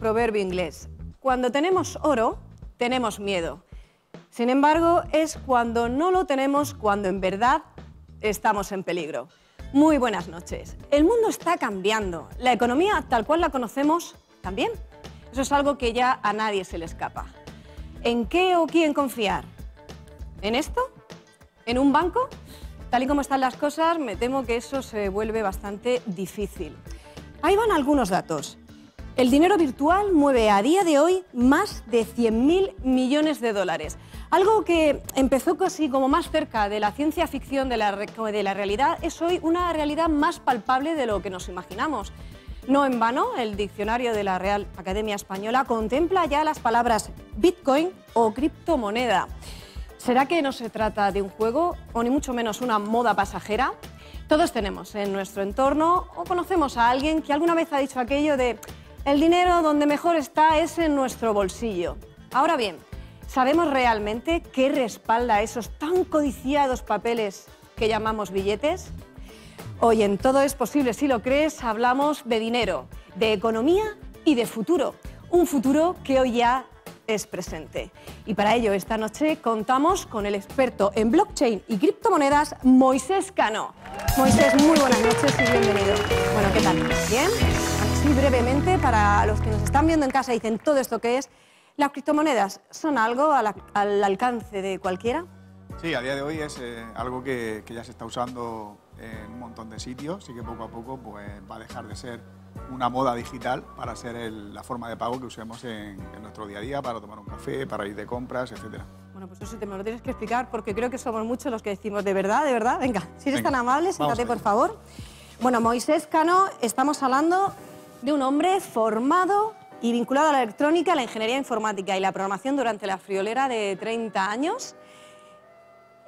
proverbio inglés. Cuando tenemos oro, tenemos miedo. Sin embargo, es cuando no lo tenemos cuando en verdad estamos en peligro. Muy buenas noches. El mundo está cambiando. La economía tal cual la conocemos también. Eso es algo que ya a nadie se le escapa. ¿En qué o quién confiar? ¿En esto? ¿En un banco? Tal y como están las cosas, me temo que eso se vuelve bastante difícil. Ahí van algunos datos. El dinero virtual mueve a día de hoy más de 100.000 millones de dólares. Algo que empezó casi como más cerca de la ciencia ficción de la, de la realidad es hoy una realidad más palpable de lo que nos imaginamos. No en vano, el diccionario de la Real Academia Española contempla ya las palabras Bitcoin o criptomoneda. ¿Será que no se trata de un juego o ni mucho menos una moda pasajera? Todos tenemos en nuestro entorno o conocemos a alguien que alguna vez ha dicho aquello de el dinero donde mejor está es en nuestro bolsillo. Ahora bien, ¿Sabemos realmente qué respalda esos tan codiciados papeles que llamamos billetes? Hoy en Todo es posible si lo crees hablamos de dinero, de economía y de futuro. Un futuro que hoy ya es presente. Y para ello esta noche contamos con el experto en blockchain y criptomonedas, Moisés Cano. Moisés, muy buenas noches y bienvenido. Bueno, ¿qué tal? ¿Bien? Así brevemente, para los que nos están viendo en casa y dicen todo esto que es, ¿Las criptomonedas son algo al, alcance de cualquiera? Sí, a día de hoy es eh, algo que, ya se está usando en un montón de sitios y que poco a poco pues, va a dejar de ser una moda digital para ser la forma de pago que usemos en, nuestro día a día, para tomar un café, para ir de compras, etc. Bueno, pues eso te me lo tienes que explicar porque creo que somos muchos los que decimos, ¿de verdad, de verdad? Venga, si eres tan amable, siéntate por favor. Bueno, Moisés Cano, estamos hablando de un hombre formado y vinculado a la electrónica, la ingeniería informática y la programación durante la friolera de 30 años.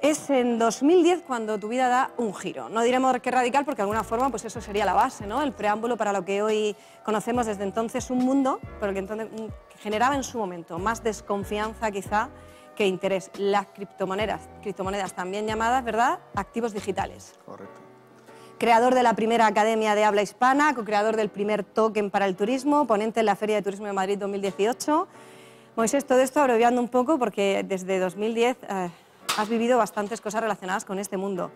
Es en 2010 cuando tu vida da un giro. No diremos que radical porque de alguna forma pues eso sería la base, ¿no? el preámbulo para lo que hoy conocemos desde entonces un mundo, pero que, entonces, que generaba en su momento más desconfianza quizá que interés. Las criptomonedas, criptomonedas también llamadas, ¿verdad?, activos digitales. Correcto creador de la primera Academia de Habla Hispana, co-creador del primer token para el turismo, ponente en la Feria de Turismo de Madrid 2018. Moisés, todo esto abreviando un poco porque desde 2010 eh, has vivido bastantes cosas relacionadas con este mundo.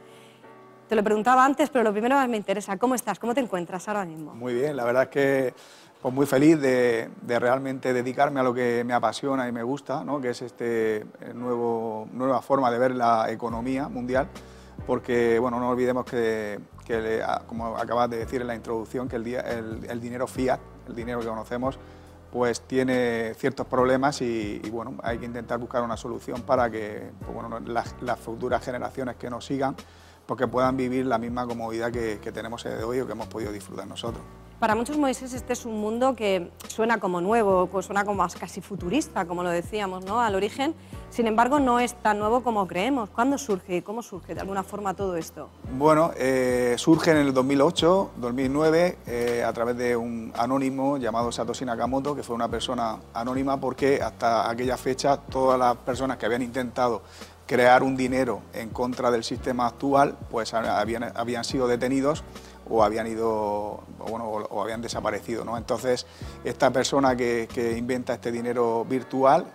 Te lo preguntaba antes, pero lo primero más me interesa, ¿cómo estás? ¿Cómo te encuentras ahora mismo? Muy bien, la verdad es que pues muy feliz de, realmente dedicarme a lo que me apasiona y me gusta, ¿no? que es este eh, nueva forma de ver la economía mundial, porque bueno, no olvidemos que que, como acabas de decir en la introducción, que el, el, dinero fiat, el dinero que conocemos, pues tiene ciertos problemas y, bueno, hay que intentar buscar una solución para que pues las, futuras generaciones que nos sigan, porque pues puedan vivir la misma comodidad que, que tenemos hoy o que hemos podido disfrutar nosotros. Para muchos Moisés este es un mundo que suena como nuevo, pues suena como casi futurista, como lo decíamos, ¿no? Al origen. Sin embargo, no es tan nuevo como creemos. ¿Cuándo surge y cómo surge de alguna forma todo esto? Bueno, eh, surge en el 2008, 2009, eh, a través de un anónimo llamado Satoshi Nakamoto, que fue una persona anónima porque hasta aquella fecha todas las personas que habían intentado crear un dinero en contra del sistema actual, pues habían, habían sido detenidos o habían ido bueno, o, habían desaparecido. ¿no? Entonces, esta persona que, inventa este dinero virtual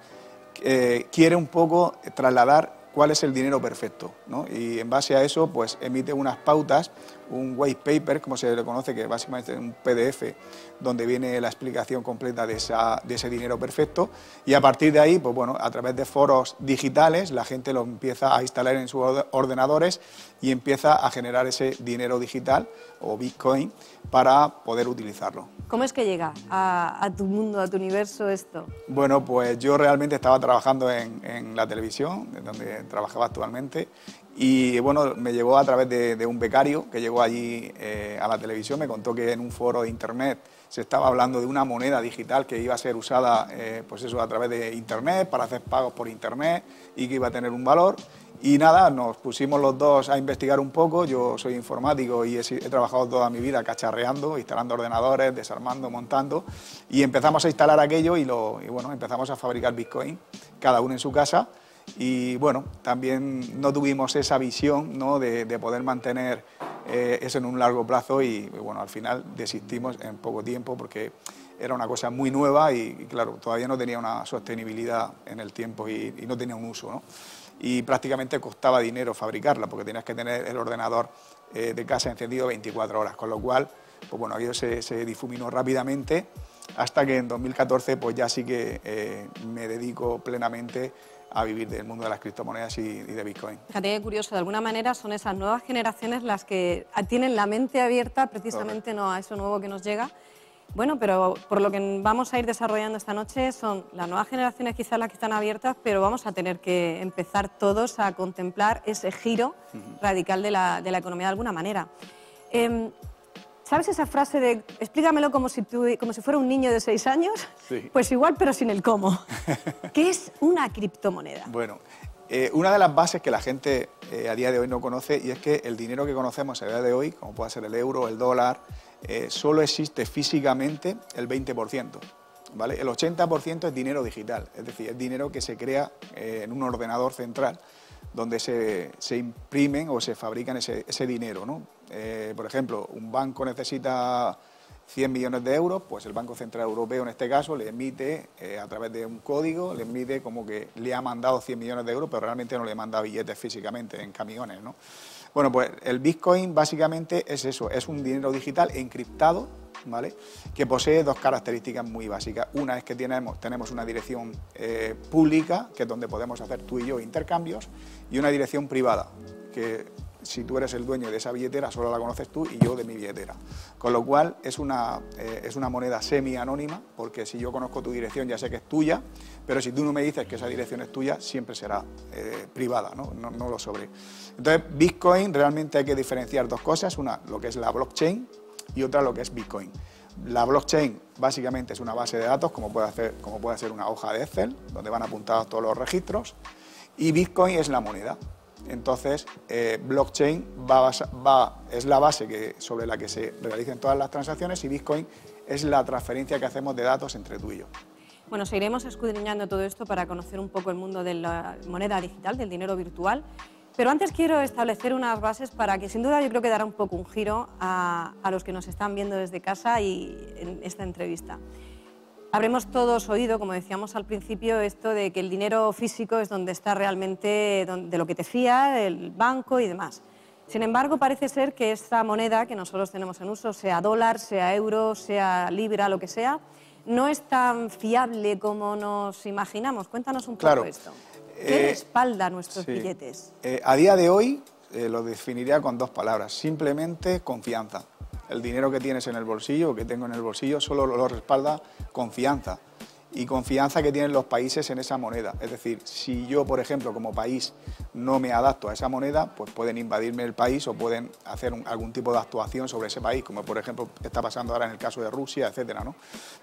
eh, quiere un poco trasladar cuál es el dinero perfecto. ¿no? Y en base a eso, pues emite unas pautas, un white paper, como se le conoce, que básicamente es un PDF donde viene la explicación completa de, esa, de ese dinero perfecto. Y a partir de ahí, pues bueno, a través de foros digitales, la gente lo empieza a instalar en sus ordenadores y empieza a generar ese dinero digital o Bitcoin para poder utilizarlo. ¿Cómo es que llega a, tu mundo, a tu universo esto? Bueno, pues yo realmente estaba trabajando en, la televisión, donde trabajaba actualmente, y bueno, me llegó a través de, un becario que llegó allí eh, a la televisión, me contó que en un foro de internet se estaba hablando de una moneda digital que iba a ser usada eh, pues eso, a través de internet, para hacer pagos por internet y que iba a tener un valor. Y nada, nos pusimos los dos a investigar un poco. Yo soy informático y he, trabajado toda mi vida cacharreando, instalando ordenadores, desarmando, montando. Y empezamos a instalar aquello y, lo, y bueno, empezamos a fabricar Bitcoin, cada uno en su casa. Y bueno, también no tuvimos esa visión ¿no? de, poder mantener eh, eso en un largo plazo y bueno, al final desistimos en poco tiempo porque era una cosa muy nueva y, claro, todavía no tenía una sostenibilidad en el tiempo y, no tenía un uso. Y prácticamente costaba dinero fabricarla porque tenías que tener el ordenador eh, de casa encendido 24 horas, con lo cual, pues bueno, aquello se, se difuminó rápidamente hasta que en 2014 pues ya sí que eh, me dedico plenamente a vivir del mundo de las criptomonedas y, de Bitcoin. Fíjate qué curioso, de alguna manera son esas nuevas generaciones las que tienen la mente abierta precisamente no a eso nuevo que nos llega. Bueno, pero por lo que vamos a ir desarrollando esta noche son las nuevas generaciones quizás las que están abiertas, pero vamos a tener que empezar todos a contemplar ese giro radical de la, de la, economía de alguna manera. Em, ¿Sabes esa frase de explícamelo como si, como si fuera un niño de seis años? Sí. Pues igual, pero sin el cómo. ¿Qué es una criptomoneda? Bueno, eh, una de las bases que la gente eh, a día de hoy no conoce y es que el dinero que conocemos a día de hoy, como puede ser el euro, el dólar, eh, solo existe físicamente el 20%. ¿vale? El 80% es dinero digital, es decir, es dinero que se crea en un ordenador central donde se, se imprimen o se fabrican ese, ese dinero. ¿no? Eh, por ejemplo, un banco necesita 100 millones de euros, pues el Banco Central Europeo en este caso le emite eh, a través de un código, le emite como que le ha mandado 100 millones de euros, pero realmente no le manda billetes físicamente en camiones. ¿no? Bueno, pues el Bitcoin básicamente es eso, es un dinero digital encriptado ¿vale? que posee dos características muy básicas. Una es que tenemos, una dirección eh, pública, que es donde podemos hacer tú y yo intercambios, y una dirección privada, que si tú eres el dueño de esa billetera, solo la conoces tú y yo de mi billetera. Con lo cual es una, eh, es una moneda semi-anónima, porque si yo conozco tu dirección ya sé que es tuya, pero si tú no me dices que esa dirección es tuya, siempre será eh, privada, ¿no? Lo sobre. Entonces, Bitcoin realmente hay que diferenciar dos cosas, una lo que es la blockchain, y otra lo que es Bitcoin. La blockchain básicamente es una base de datos, como puede, hacer, como puede ser una hoja de Excel, donde van apuntados todos los registros, y Bitcoin es la moneda. Entonces, eh, blockchain va, es la base sobre la que se realicen todas las transacciones y Bitcoin es la transferencia que hacemos de datos entre tú y yo. Bueno, seguiremos escudriñando todo esto para conocer un poco el mundo de la moneda digital, del dinero virtual. Pero antes quiero establecer unas bases para que sin duda yo creo que dará un poco un giro a, los que nos están viendo desde casa y en esta entrevista. Habremos todos oído, como decíamos al principio, esto de que el dinero físico es donde está realmente, de lo que te fía, el banco y demás. Sin embargo, parece ser que esta moneda que nosotros tenemos en uso, sea dólar, sea euro, sea libra, lo que sea, no es tan fiable como nos imaginamos. Cuéntanos un poco esto. ¿Qué eh, respalda nuestros billetes? Eh, a día de hoy eh, lo definiría con dos palabras, simplemente confianza. El dinero que tienes en el bolsillo, que tengo en el bolsillo, solo lo respalda confianza y confianza que tienen los países en esa moneda. Es decir, si yo, por ejemplo, como país no me adapto a esa moneda, pues pueden invadirme el país o pueden hacer algún tipo de actuación sobre ese país, como por ejemplo está pasando ahora en el caso de Rusia, etcétera. ¿no?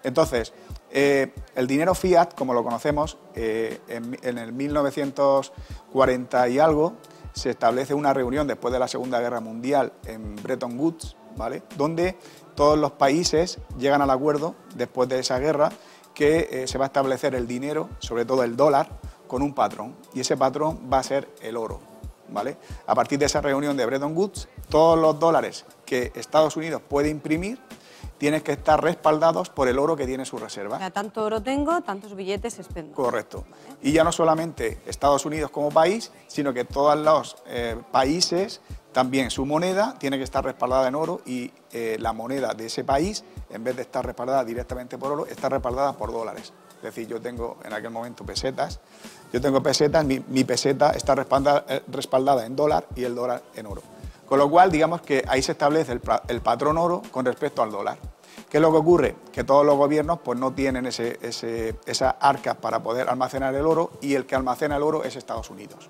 Entonces, eh, el dinero fiat, como lo conocemos, eh, en, en el 1940 y algo, se establece una reunión después de la Segunda Guerra Mundial en Bretton Woods, ¿vale? donde todos los países llegan al acuerdo después de esa guerra que eh, se va a establecer el dinero, sobre todo el dólar, con un patrón. Y ese patrón va a ser el oro. ¿vale? A partir de esa reunión de Bretton Woods, todos los dólares que Estados Unidos puede imprimir tienen que estar respaldados por el oro que tiene su reserva. tanto oro tengo, tantos billetes expendo. Correcto. Y ya no solamente Estados Unidos como país, sino que todos los eh, países también su moneda tiene que estar respaldada en oro y eh, la moneda de ese país, en vez de estar respaldada directamente por oro, está respaldada por dólares. Es decir, yo tengo en aquel momento pesetas, yo tengo pesetas, mi, peseta está respaldada, eh, respaldada, en dólar y el dólar en oro. Con lo cual, digamos que ahí se establece el, patrón oro con respecto al dólar. ¿Qué es lo que ocurre? Que todos los gobiernos pues, no tienen ese, ese, esas arcas para poder almacenar el oro y el que almacena el oro es Estados Unidos.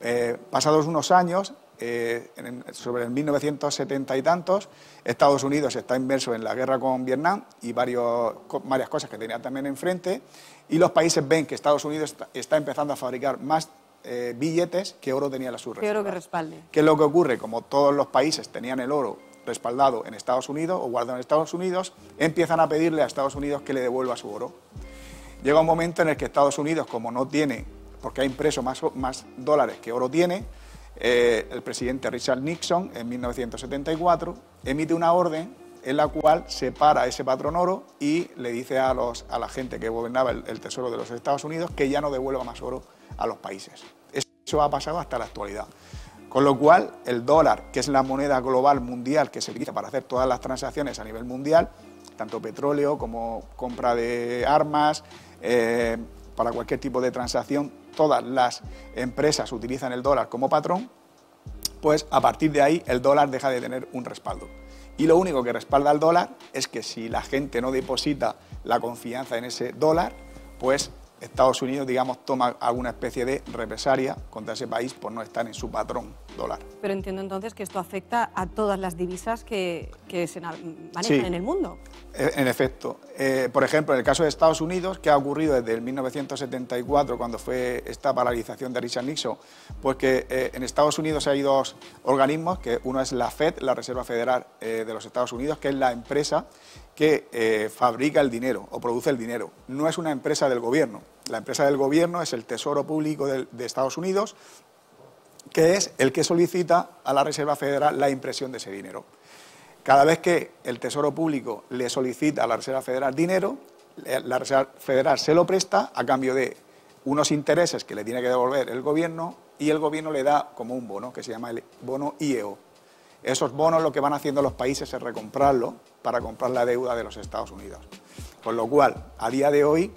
Eh, pasados unos años, eh, sobre el 1970 y tantos, Estados Unidos está inmerso en la guerra con Vietnam y varios, varias cosas que tenía también enfrente, y los países ven que Estados Unidos está, empezando a fabricar más eh, billetes que oro tenía la surre. ¿Qué oro que respalde? ¿Qué es lo que ocurre? Como todos los países tenían el oro respaldado en Estados Unidos o guardado en Estados Unidos, empiezan a pedirle a Estados Unidos que le devuelva su oro. Llega un momento en el que Estados Unidos, como no tiene, porque ha impreso más, más dólares que oro tiene, eh, el presidente Richard Nixon, en 1974, emite una orden en la cual separa ese patrón oro y le dice a, los, a la gente que gobernaba el, Tesoro de los Estados Unidos que ya no devuelva más oro a los países. Eso ha pasado hasta la actualidad. Con lo cual, el dólar, que es la moneda global mundial que se utiliza para hacer todas las transacciones a nivel mundial, tanto petróleo como compra de armas, eh, para cualquier tipo de transacción, todas las empresas utilizan el dólar como patrón, pues a partir de ahí el dólar deja de tener un respaldo. Y lo único que respalda al dólar es que si la gente no deposita la confianza en ese dólar, pues Estados Unidos, digamos, toma alguna especie de represalia contra ese país por no estar en su patrón dólar. Pero entiendo entonces que esto afecta a todas las divisas que, se manejan en el mundo. E, en efecto. Eh, por ejemplo, en el caso de Estados Unidos, que ha ocurrido desde el 1974, cuando fue esta paralización de Richard Nixon, pues que eh, en Estados Unidos hay dos organismos, que uno es la FED, la Reserva Federal eh, de los Estados Unidos, que es la empresa que fabrica el dinero o produce el dinero. No es una empresa del gobierno. La empresa del gobierno es el Tesoro Público de Estados Unidos, que es el que solicita a la Reserva Federal la impresión de ese dinero. Cada vez que el Tesoro Público le solicita a la Reserva Federal dinero, la Reserva Federal se lo presta a cambio de unos intereses que le tiene que devolver el gobierno y el gobierno le da como un bono que se llama el bono IEO. Esos bonos lo que van haciendo los países es recomprarlo para comprar la deuda de los Estados Unidos. Con lo cual, a día de hoy,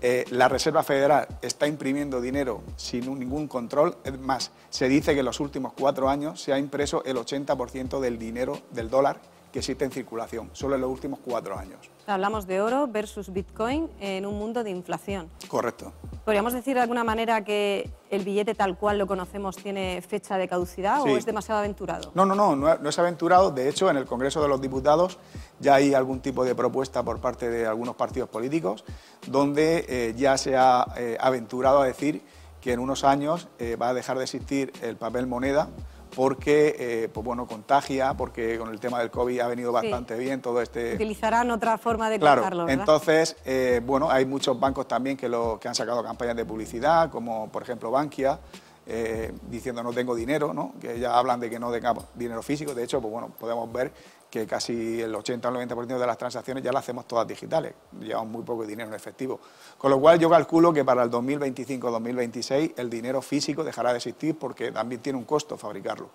eh, la Reserva Federal está imprimiendo dinero sin ningún control. Es más, se dice que en los últimos cuatro años se ha impreso el 80% del dinero del dólar que existe en circulación, solo en los últimos cuatro años. Hablamos de oro versus Bitcoin en un mundo de inflación. Correcto. ¿Podríamos decir de alguna manera que el billete tal cual lo conocemos tiene fecha de caducidad o es demasiado aventurado? No, no, no, no es aventurado. De hecho, en el Congreso de los Diputados ya hay algún tipo de propuesta por parte de algunos partidos políticos donde eh, ya se ha eh, aventurado a decir que en unos años eh, va a dejar de existir el papel moneda porque eh, pues bueno, contagia, porque con el tema del COVID ha venido bastante bien todo este... Utilizarán otra forma de claro, ¿verdad? Entonces, eh, bueno, hay muchos bancos también que, lo, que han sacado campañas de publicidad, como por ejemplo Bankia, eh, diciendo no tengo dinero, ¿no? que ya hablan de que no tengamos dinero físico. De hecho, pues bueno, podemos ver que casi el 80 o el 90% de las transacciones ya las hacemos todas digitales, llevamos muy poco dinero en efectivo. Con lo cual yo calculo que para el 2025-2026 el dinero físico dejará de existir porque también tiene un costo fabricarlo.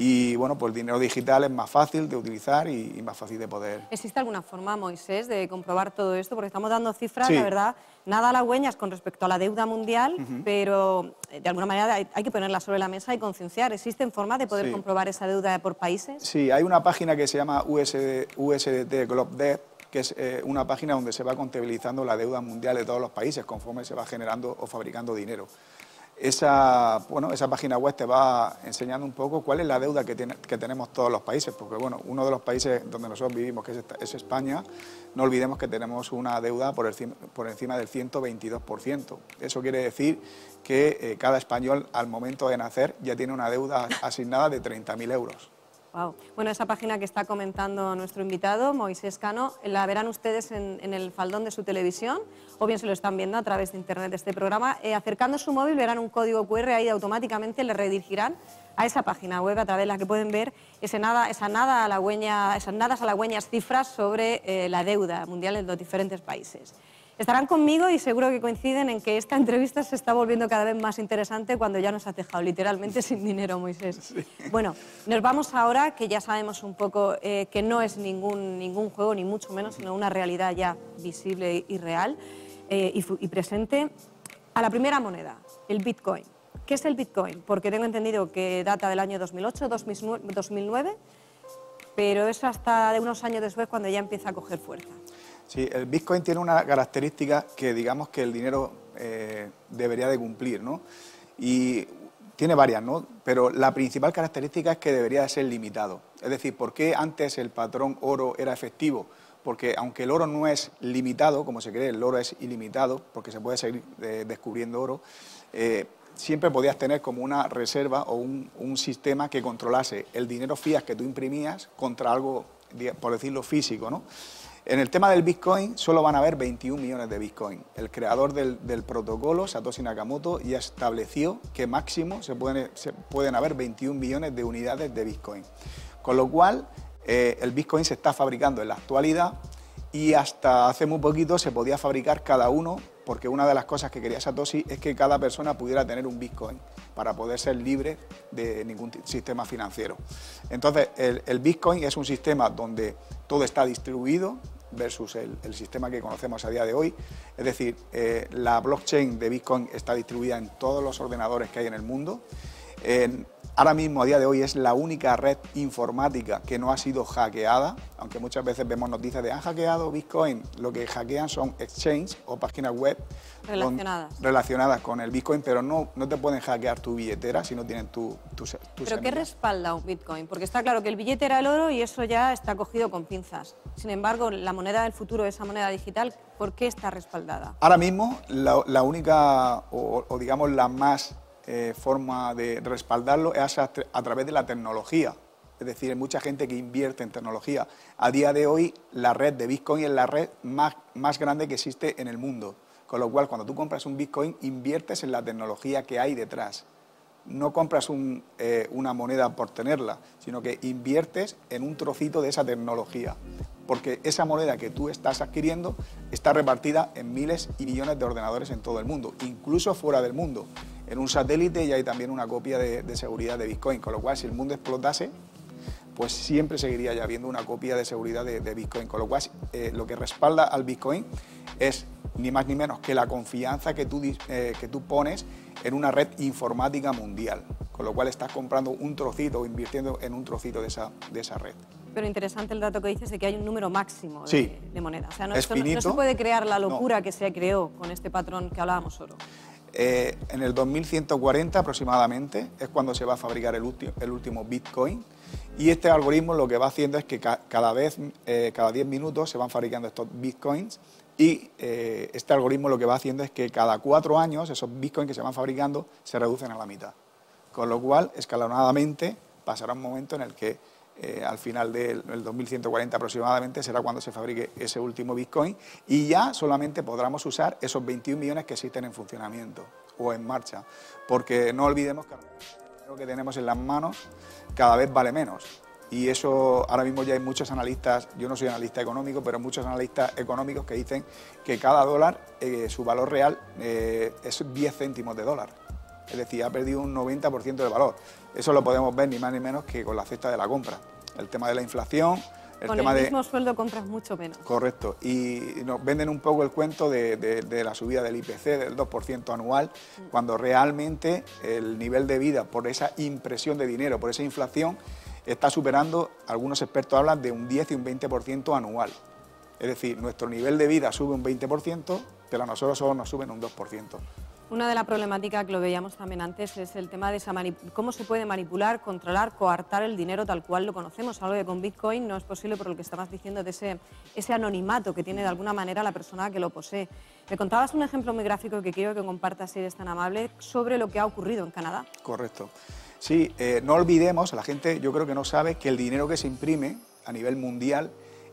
Y bueno, pues el dinero digital es más fácil de utilizar y, más fácil de poder. ¿Existe alguna forma, Moisés, de comprobar todo esto? Porque estamos dando cifras, la verdad, nada halagüeñas con respecto a la deuda mundial, pero eh, de alguna manera hay, que ponerla sobre la mesa y concienciar. ¿Existen formas de poder comprobar esa deuda por países? Sí, hay una página que se llama USD, USDT Globe Debt, que es eh, una página donde se va contabilizando la deuda mundial de todos los países conforme se va generando o fabricando dinero. Esa, bueno, esa página web te va enseñando un poco cuál es la deuda que, tiene, que tenemos todos los países, porque bueno, uno de los países donde nosotros vivimos, que es, España, no olvidemos que tenemos una deuda por, por encima del 122%. Eso quiere decir que eh, cada español al momento de nacer ya tiene una deuda asignada de 30.000 euros. Bueno, esa página que está comentando nuestro invitado, Moisés Cano, la verán ustedes en, el faldón de su televisión o bien se lo están viendo a través de internet este programa. Eh, acercando su móvil verán un código QR ahí automáticamente le redirigirán a esa página web a través de la que pueden ver ese nada, esa nada halagüeña, esas nadas halagüeñas cifras sobre eh, la deuda mundial en los diferentes países. Estarán conmigo y seguro que coinciden en que esta entrevista se está volviendo cada vez más interesante cuando ya nos ha dejado literalmente sin dinero, Moisés. Bueno, nos vamos ahora, que ya sabemos un poco eh, que no es ningún, ningún juego, ni mucho menos, sino una realidad ya visible y real eh, y, y presente, a la primera moneda, el Bitcoin. ¿Qué es el Bitcoin? Porque tengo entendido que data del año 2008, 2009, pero es hasta de unos años después cuando ya empieza a coger fuerza. Sí, el Bitcoin tiene una característica que digamos que el dinero eh, debería de cumplir, ¿no? Y tiene varias, ¿no? Pero la principal característica es que debería de ser limitado. Es decir, ¿por qué antes el patrón oro era efectivo? Porque aunque el oro no es limitado, como se cree, el oro es ilimitado, porque se puede seguir eh, descubriendo oro, eh, siempre podías tener como una reserva o un, un, sistema que controlase el dinero fiat que tú imprimías contra algo, por decirlo, físico, ¿no? En el tema del Bitcoin solo van a haber 21 millones de Bitcoin. El creador del, protocolo, Satoshi Nakamoto, ya estableció que máximo se pueden, haber 21 millones de unidades de Bitcoin. Con lo cual, Eh, el Bitcoin se está fabricando en la actualidad y hasta hace muy poquito se podía fabricar cada uno porque una de las cosas que quería Satoshi es que cada persona pudiera tener un Bitcoin para poder ser libre de ningún sistema financiero. Entonces, el, Bitcoin es un sistema donde todo está distribuido versus el, sistema que conocemos a día de hoy. Es decir, eh, la blockchain de Bitcoin está distribuida en todos los ordenadores que hay en el mundo. Ahora mismo, a día de hoy, es la única red informática que no ha sido hackeada, aunque muchas veces vemos noticias de han hackeado Bitcoin. Lo que hackean son exchanges o páginas web relacionadas, relacionadas con el Bitcoin, pero no, no te pueden hackear tu billetera si no tienen tu, tu, ¿Pero qué respalda un Bitcoin? Porque está claro que el billete era el oro y eso ya está cogido con pinzas. Sin embargo, la moneda del futuro, esa moneda digital, ¿por qué está respaldada? Ahora mismo, la, única, o digamos la más eh, forma de respaldarlo es a, través de la tecnología. Es decir, hay mucha gente que invierte en tecnología. A día de hoy, la red de Bitcoin es la red más, grande que existe en el mundo. Con lo cual, cuando tú compras un Bitcoin, inviertes en la tecnología que hay detrás. No compras eh, una moneda por tenerla, sino que inviertes en un trocito de esa tecnología. Porque esa moneda que tú estás adquiriendo está repartida en miles y millones de ordenadores en todo el mundo, incluso fuera del mundo en un satélite y hay también una copia de, seguridad de Bitcoin, con lo cual si el mundo explotase, pues siempre seguiría ya habiendo una copia de seguridad de, Bitcoin, con lo cual eh, lo que respalda al Bitcoin es ni más ni menos que la confianza que tú, eh, que tú pones en una red informática mundial, con lo cual estás comprando un trocito o invirtiendo en un trocito de esa, de esa red. Pero interesante el dato que dices de que hay un número máximo de, monedas. O sea, no, se puede crear la locura que se creó con este patrón que hablábamos oro. Eh, en el 2140 aproximadamente es cuando se va a fabricar el, último Bitcoin y este algoritmo lo que va haciendo es que cada vez, eh, cada 10 minutos se van fabricando estos Bitcoins y eh, este algoritmo lo que va haciendo es que cada cuatro años esos Bitcoins que se van fabricando se reducen a la mitad. Con lo cual, escalonadamente, pasará un momento en el que eh, al final del 2140 aproximadamente será cuando se fabrique ese último Bitcoin y ya solamente podremos usar esos 21 millones que existen en funcionamiento o en marcha, porque no olvidemos que lo que tenemos en las manos cada vez vale menos. Y eso ahora mismo ya hay muchos analistas, yo no soy analista económico, pero muchos analistas económicos que dicen que cada dólar, eh, su valor real eh, es 10 céntimos de dólar. Es decir, ha perdido un 90% de valor. Eso lo podemos ver ni más ni menos que con la cesta de la compra. El tema de la inflación, el con el mismo sueldo compras mucho menos. Correcto. Y nos venden un poco el cuento de, la subida del IPC del 2% anual, mm. cuando realmente el nivel de vida por esa impresión de dinero, por esa inflación, está superando, algunos expertos hablan de un 10 y un 20% anual. Es decir, nuestro nivel de vida sube un 20%, pero a nosotros solo nos suben un 2%. Una de las problemáticas que lo veíamos también antes es el tema de cómo se puede manipular, controlar, coartar el dinero tal cual lo conocemos. Algo que con Bitcoin no es posible por lo que estabas diciendo de ese, ese anonimato que tiene de alguna manera la persona que lo posee. Me contabas un ejemplo muy gráfico que quiero que compartas si eres tan amable sobre lo que ha ocurrido en Canadá. Correcto. Sí, eh, no olvidemos, la gente yo creo que no sabe que el dinero que se imprime a nivel mundial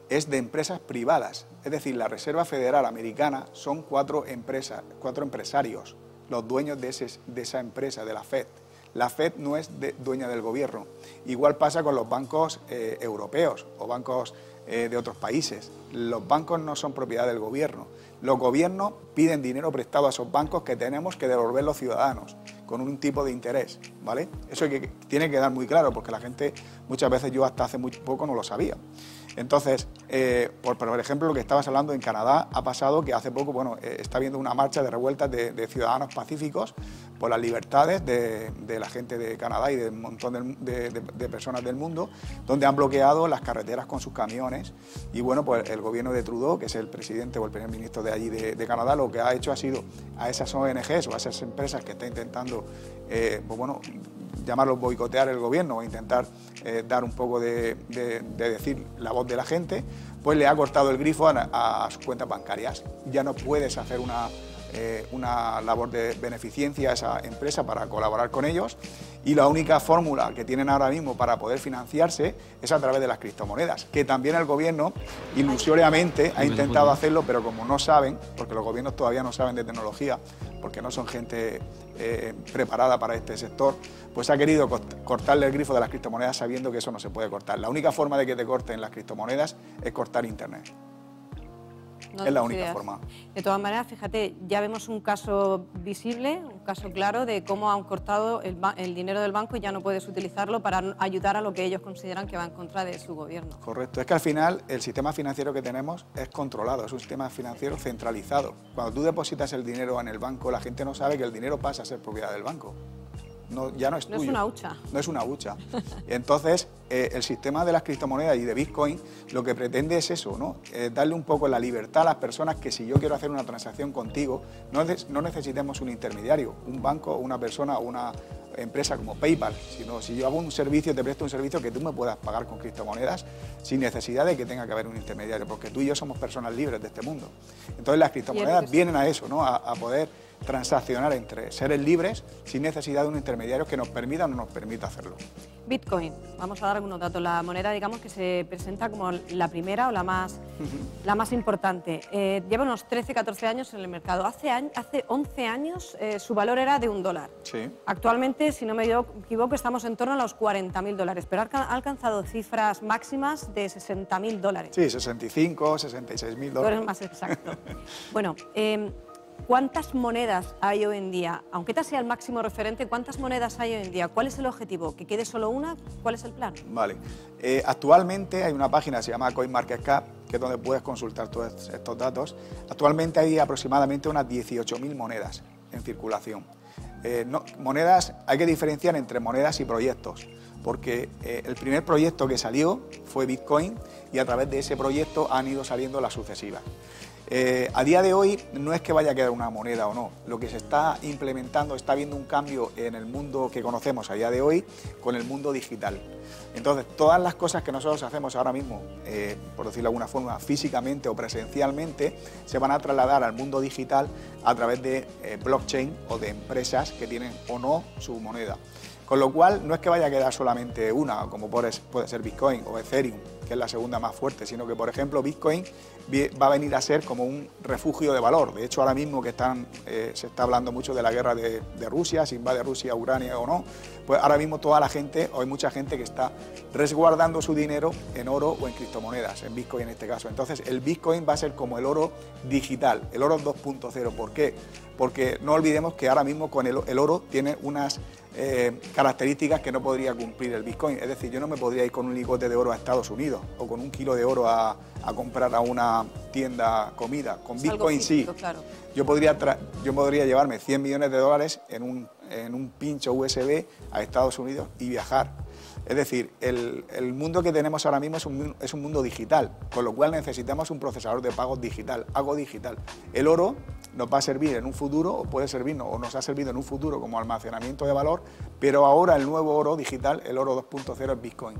es de empresas privadas. Es decir, la Reserva Federal Americana son cuatro empresas, cuatro empresarios los dueños de, de esa empresa, de la FED. La FED no es dueña del gobierno. Igual pasa con los bancos eh, europeos o bancos eh, de otros países. Los bancos no son propiedad del gobierno. Los gobiernos piden dinero prestado a esos bancos que tenemos que devolver los ciudadanos con un tipo de interés, ¿vale? Eso que, tiene que quedar muy claro porque la gente muchas veces yo hasta hace muy poco no lo sabía. Entonces, eh, por, ejemplo, lo que estabas hablando en Canadá ha pasado que hace poco, bueno, eh, está habiendo una marcha de revueltas de, ciudadanos pacíficos por las libertades de, la gente de Canadá y de un montón de, personas del mundo, donde han bloqueado las carreteras con sus camiones. Y bueno, pues el gobierno de Trudeau, que es el presidente o el primer ministro de allí de, Canadá, lo que ha hecho ha sido a esas ONGs o a esas empresas que está intentando, eh, pues bueno, llamarlo boicotear el gobierno o intentar eh, dar un poco de, decir la voz de la gente, pues le ha cortado el grifo a, sus cuentas bancarias. Ya no puedes hacer una, eh, una labor de beneficencia a esa empresa para colaborar con ellos. Y la única fórmula que tienen ahora mismo para poder financiarse es a través de las criptomonedas, que también el gobierno ilusoriamente ha intentado hacerlo, pero como no saben, porque los gobiernos todavía no saben de tecnología, porque no son gente eh, preparada para este sector, pues ha querido cortarle el grifo de las criptomonedas sabiendo que eso no se puede cortar. La única forma de que te corten las criptomonedas es cortar Internet es la única forma. De todas maneras, fíjate, ya vemos un caso visible, un caso claro de cómo han cortado el, dinero del banco y ya no puedes utilizarlo para ayudar a lo que ellos consideran que va en contra de su gobierno. Correcto, es que al final el sistema financiero que tenemos es controlado, es un sistema financiero centralizado. Cuando tú depositas el dinero en el banco, la gente no sabe que el dinero pasa a ser propiedad del banco ya no es tuyo. No es una hucha. No es una hucha. Entonces, eh, el sistema de las criptomonedas y de Bitcoin lo que pretende es eso, ¿no? darle un poco la libertad a las personas que si yo quiero hacer una transacción contigo, no, no necesitemos un intermediario, un banco, una persona o una empresa como PayPal, sino si yo hago un servicio, te presto un servicio que tú me puedas pagar con criptomonedas sin necesidad de que tenga que haber un intermediario, porque tú y yo somos personas libres de este mundo. Entonces las criptomonedas vienen a eso, ¿no? a poder transaccionar entre seres libres sin necesidad de un intermediario que nos permita o no nos permita hacerlo. Bitcoin, vamos a dar algunos datos. La moneda, digamos, que se presenta como la primera o la más, la más importante. Eh, lleva unos 13, 14 años en el mercado. Hace, hace 11 años eh, su valor era de un dólar. Sí. Actualmente, si no me equivoco, estamos en torno a los 40.000 dólares, pero ha alcanzado cifras máximas de 60.000 dólares. Sí, 65, 66.000 dólares. Tú más exacto. bueno, eh, ¿Cuántas monedas hay hoy en día? Aunque esta sea el máximo referente, ¿cuántas monedas hay hoy en día? ¿Cuál es el objetivo? ¿Que quede solo una? ¿Cuál es el plan? Vale. Eh, actualmente hay una página se llama CoinMarketCap, que es donde puedes consultar todos estos datos. Actualmente hay aproximadamente unas 18.000 monedas en circulación. Eh, monedas, hay que diferenciar entre monedas y proyectos, porque eh, el primer proyecto que salió fue Bitcoin y a través de ese proyecto han ido saliendo las sucesivas. Eh, a día de hoy no es que vaya a quedar una moneda o no, lo que se está implementando, está habiendo un cambio en el mundo que conocemos a día de hoy con el mundo digital. Entonces, todas las cosas que nosotros hacemos ahora mismo, eh, por decirlo de alguna forma, físicamente o presencialmente, se van a trasladar al mundo digital a través de eh, blockchain o de empresas que tienen o no su moneda. Con lo cual, no es que vaya a quedar solamente una, como puede ser Bitcoin o Ethereum, que es la segunda más fuerte, sino que, por ejemplo, Bitcoin va a venir a ser como un refugio de valor. De hecho, ahora mismo que están, eh, se está hablando mucho de la guerra de, Rusia, si invade Rusia, Ucrania o no, pues ahora mismo toda la gente, o hay mucha gente que está resguardando su dinero en oro o en criptomonedas, en Bitcoin en este caso. Entonces, el Bitcoin va a ser como el oro digital, el oro 2.0. ¿Por qué? Porque no olvidemos que ahora mismo con el, el oro tiene unas eh, características que no podría cumplir el Bitcoin. Es decir, yo no me podría ir con un ligote de oro a Estados Unidos o con un kilo de oro a, comprar a una tienda comida. Con Bitcoin sí. Yo, podría yo podría llevarme 100 millones de dólares en un, en un pincho USB a Estados Unidos y viajar. Es decir, el, mundo que tenemos ahora mismo es un, es un, mundo digital, con lo cual necesitamos un procesador de pagos digital, algo digital. El oro nos va a servir en un futuro, o puede servirnos, o nos ha servido en un futuro como almacenamiento de valor, pero ahora el nuevo oro digital, el oro 2.0 es Bitcoin.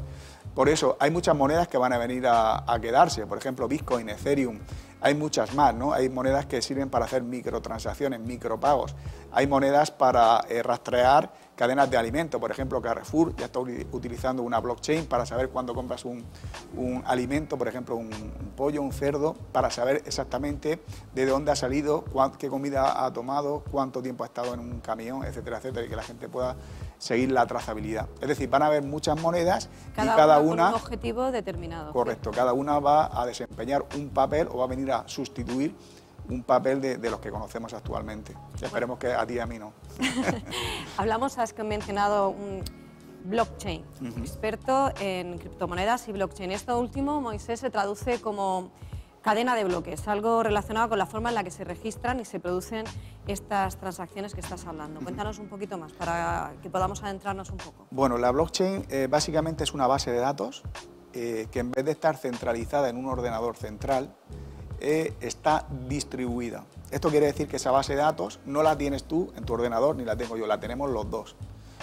Por eso hay muchas monedas que van a venir a, quedarse, por ejemplo Bitcoin, Ethereum, hay muchas más, ¿no? Hay monedas que sirven para hacer microtransacciones, micropagos, hay monedas para eh, rastrear cadenas de alimento, por ejemplo Carrefour ya está utilizando una blockchain para saber cuándo compras un, alimento, por ejemplo un, pollo, un cerdo, para saber exactamente de dónde ha salido, qué comida ha tomado, cuánto tiempo ha estado en un camión, etcétera, etcétera, y que la gente pueda seguir la trazabilidad. Es decir, van a haber muchas monedas y cada una... Con un objetivo determinado. Correcto, cada una va a desempeñar un papel o va a venir a sustituir un papel de, los que conocemos actualmente. Esperemos que a ti y a mí no. Hablamos, has mencionado un blockchain, experto en criptomonedas y blockchain. Esto último, Moisés, se traduce como cadena de bloques, algo relacionado con la forma en la que se registran y se producen estas transacciones que estás hablando. Cuéntanos un poquito más para que podamos adentrarnos un poco. Bueno, la blockchain eh, básicamente es una base de datos eh, que en vez de estar centralizada en un ordenador central, eh, está distribuida. Esto quiere decir que esa base de datos no la tienes tú en tu ordenador ni la tengo yo, la tenemos los dos.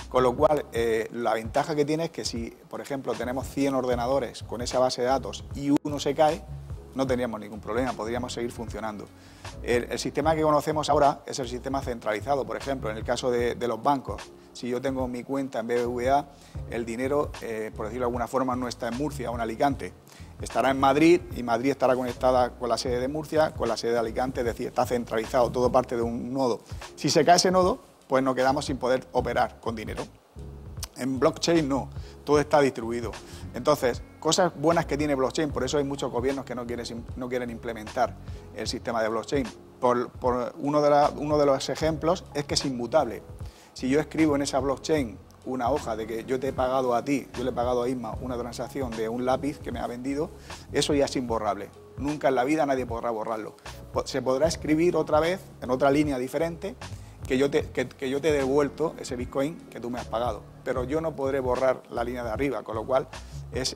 Con lo cual, la ventaja que tiene es que si, por ejemplo, tenemos 100 ordenadores con esa base de datos y uno se cae, no tendríamos ningún problema, podríamos seguir funcionando. El, sistema que conocemos ahora es el sistema centralizado, por ejemplo, en el caso de, los bancos. Si yo tengo mi cuenta en BBVA, el dinero, eh, por decirlo de alguna forma, no está en Murcia o en Alicante, estará en Madrid y Madrid estará conectada con la sede de Murcia, con la sede de Alicante, es decir, está centralizado, todo parte de un nodo. Si se cae ese nodo, pues nos quedamos sin poder operar con dinero. En blockchain no, todo está distribuido. Entonces, cosas buenas que tiene blockchain, por eso hay muchos gobiernos que no quieren, implementar el sistema de blockchain. Por, uno, de uno de los ejemplos es que es inmutable. Si yo escribo en esa blockchain una hoja de que yo te he pagado a ti, yo le he pagado a Isma una transacción de un lápiz que me ha vendido, eso ya es imborrable. Nunca en la vida nadie podrá borrarlo. Se podrá escribir otra vez en otra línea diferente que yo te, que, yo te he devuelto ese Bitcoin que tú me has pagado, pero yo no podré borrar la línea de arriba, con lo cual es,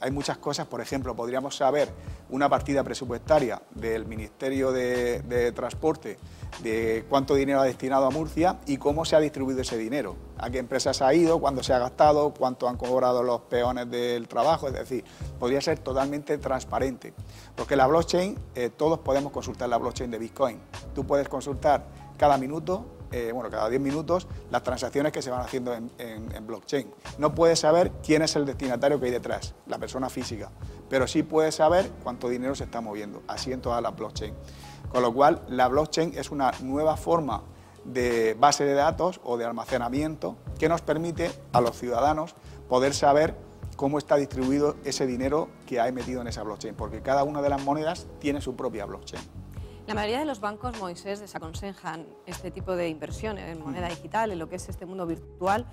hay muchas cosas, por ejemplo, podríamos saber una partida presupuestaria del Ministerio de, Transporte de cuánto dinero ha destinado a Murcia y cómo se ha distribuido ese dinero, a qué empresas ha ido, cuándo se ha gastado, cuánto han cobrado los peones del trabajo, es decir, podría ser totalmente transparente, porque la blockchain, eh, todos podemos consultar la blockchain de Bitcoin, tú puedes consultar cada minuto, eh, bueno, cada 10 minutos, las transacciones que se van haciendo en, blockchain. No puedes saber quién es el destinatario que hay detrás, la persona física, pero sí puedes saber cuánto dinero se está moviendo, así en todas las blockchain. Con lo cual, la blockchain es una nueva forma de base de datos o de almacenamiento que nos permite a los ciudadanos poder saber cómo está distribuido ese dinero que hay metido en esa blockchain, porque cada una de las monedas tiene su propia blockchain. La mayoría de los bancos, Moisés, desaconsejan este tipo de inversión en moneda digital, en lo que es este mundo virtual.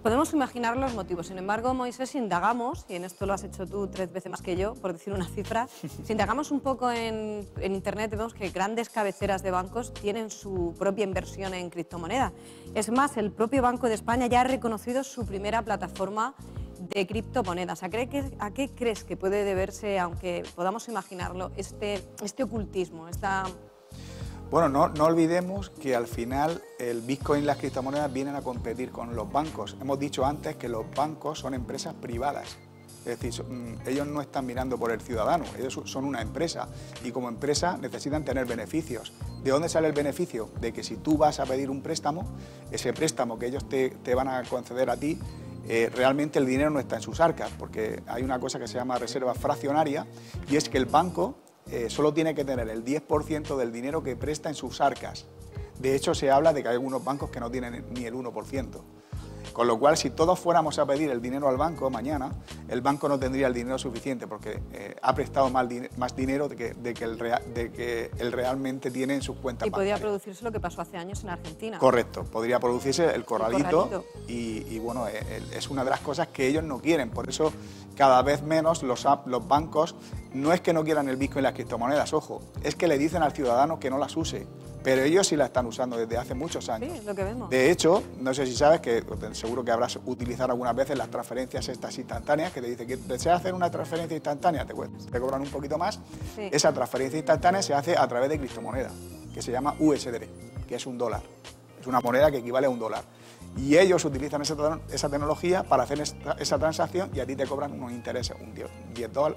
Podemos imaginar los motivos. Sin embargo, Moisés, indagamos, y en esto lo has hecho tú tres veces más que yo, por decir una cifra, si indagamos un poco en, Internet, vemos que grandes cabeceras de bancos tienen su propia inversión en criptomoneda. Es más, el propio Banco de España ya ha reconocido su primera plataforma de criptomonedas. ¿A ¿A qué crees que puede deberse, aunque podamos imaginarlo, este, este ocultismo, esta bueno, no, no, olvidemos que al final el Bitcoin y las criptomonedas vienen a competir con los bancos. Hemos dicho antes que los bancos son empresas privadas. Es decir, mm, ellos no están mirando por el ciudadano, ellos son una empresa y como empresa necesitan tener beneficios. ¿De dónde sale el beneficio? De que si tú vas a pedir un préstamo, ese préstamo que ellos te, te van a conceder a ti eh, realmente el dinero no está en sus arcas, porque hay una cosa que se llama reserva fraccionaria y es que el banco eh, solo tiene que tener el 10% del dinero que presta en sus arcas. De hecho, se habla de que hay algunos bancos que no tienen ni el 1%. Con lo cual, si todos fuéramos a pedir el dinero al banco mañana, el banco no tendría el dinero suficiente porque eh, ha prestado más, dinero de que, el realmente tiene en sus cuentas. Y podría producirse lo que pasó hace años en Argentina. Correcto, podría producirse el corralito, Y, bueno, eh, es una de las cosas que ellos no quieren. Por eso, cada vez menos los, los bancos no es que no quieran el Bitcoin y las criptomonedas, ojo, es que le dicen al ciudadano que no las use pero ellos sí la están usando desde hace muchos años. Sí, lo que vemos. De hecho, no sé si sabes que seguro que habrás utilizado algunas veces las transferencias estas instantáneas, que te dice que deseas hacer una transferencia instantánea, te, te cobran un poquito más. Esa transferencia instantánea se hace a través de criptomoneda, que se llama USD, que es un dólar. Es una moneda que equivale a un dólar. Y ellos utilizan esa, tecnología para hacer esa transacción y a ti te cobran unos intereses, un 10,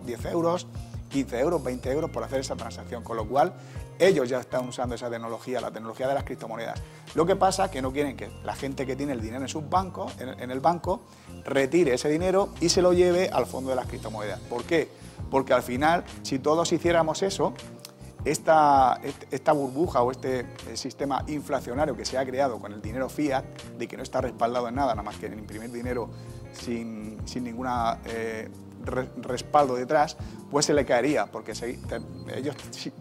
10 euros, 15 euros, 20 euros por hacer esa transacción, con lo cual ellos ya están usando esa tecnología, la tecnología de las criptomonedas. Lo que pasa es que no quieren que la gente que tiene el dinero en sus bancos, en, el banco, retire ese dinero y se lo lleve al fondo de las criptomonedas. ¿Por qué? Porque al final, si todos hiciéramos eso, esta, burbuja o este eh, sistema inflacionario que se ha creado con el dinero fiat, de que no está respaldado en nada, nada más que en imprimir dinero sin, sin ninguna eh, respaldo detrás, pues se le caería, porque ellos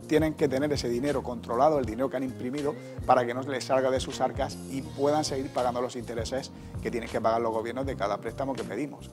tienen que tener ese dinero controlado, el dinero que han imprimido, para que no les salga de sus arcas y puedan seguir pagando los intereses que tienen que pagar los gobiernos de cada préstamo que pedimos.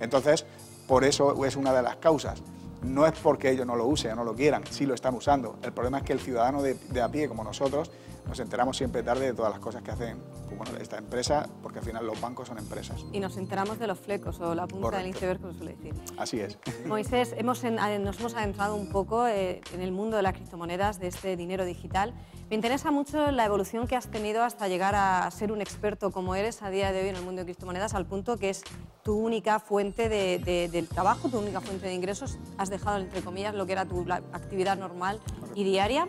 Entonces, por eso es una de las causas. No es porque ellos no lo usen o no lo quieran, sí lo están usando. El problema es que el ciudadano de, de a pie, como nosotros, nos enteramos siempre tarde de todas las cosas que hacen pues esta empresa, porque al final los bancos son empresas. Y nos enteramos de los flecos o la punta del iceberg, como suele decir. Así es. Moisés, hemos nos hemos adentrado un poco eh, en el mundo de las criptomonedas, de este dinero digital. Me interesa mucho la evolución que has tenido hasta llegar a ser un experto como eres a día de hoy en el mundo de criptomonedas, al punto que es tu única fuente de, del trabajo, tu única fuente de ingresos. Has dejado, entre comillas, lo que era tu actividad normal y diaria.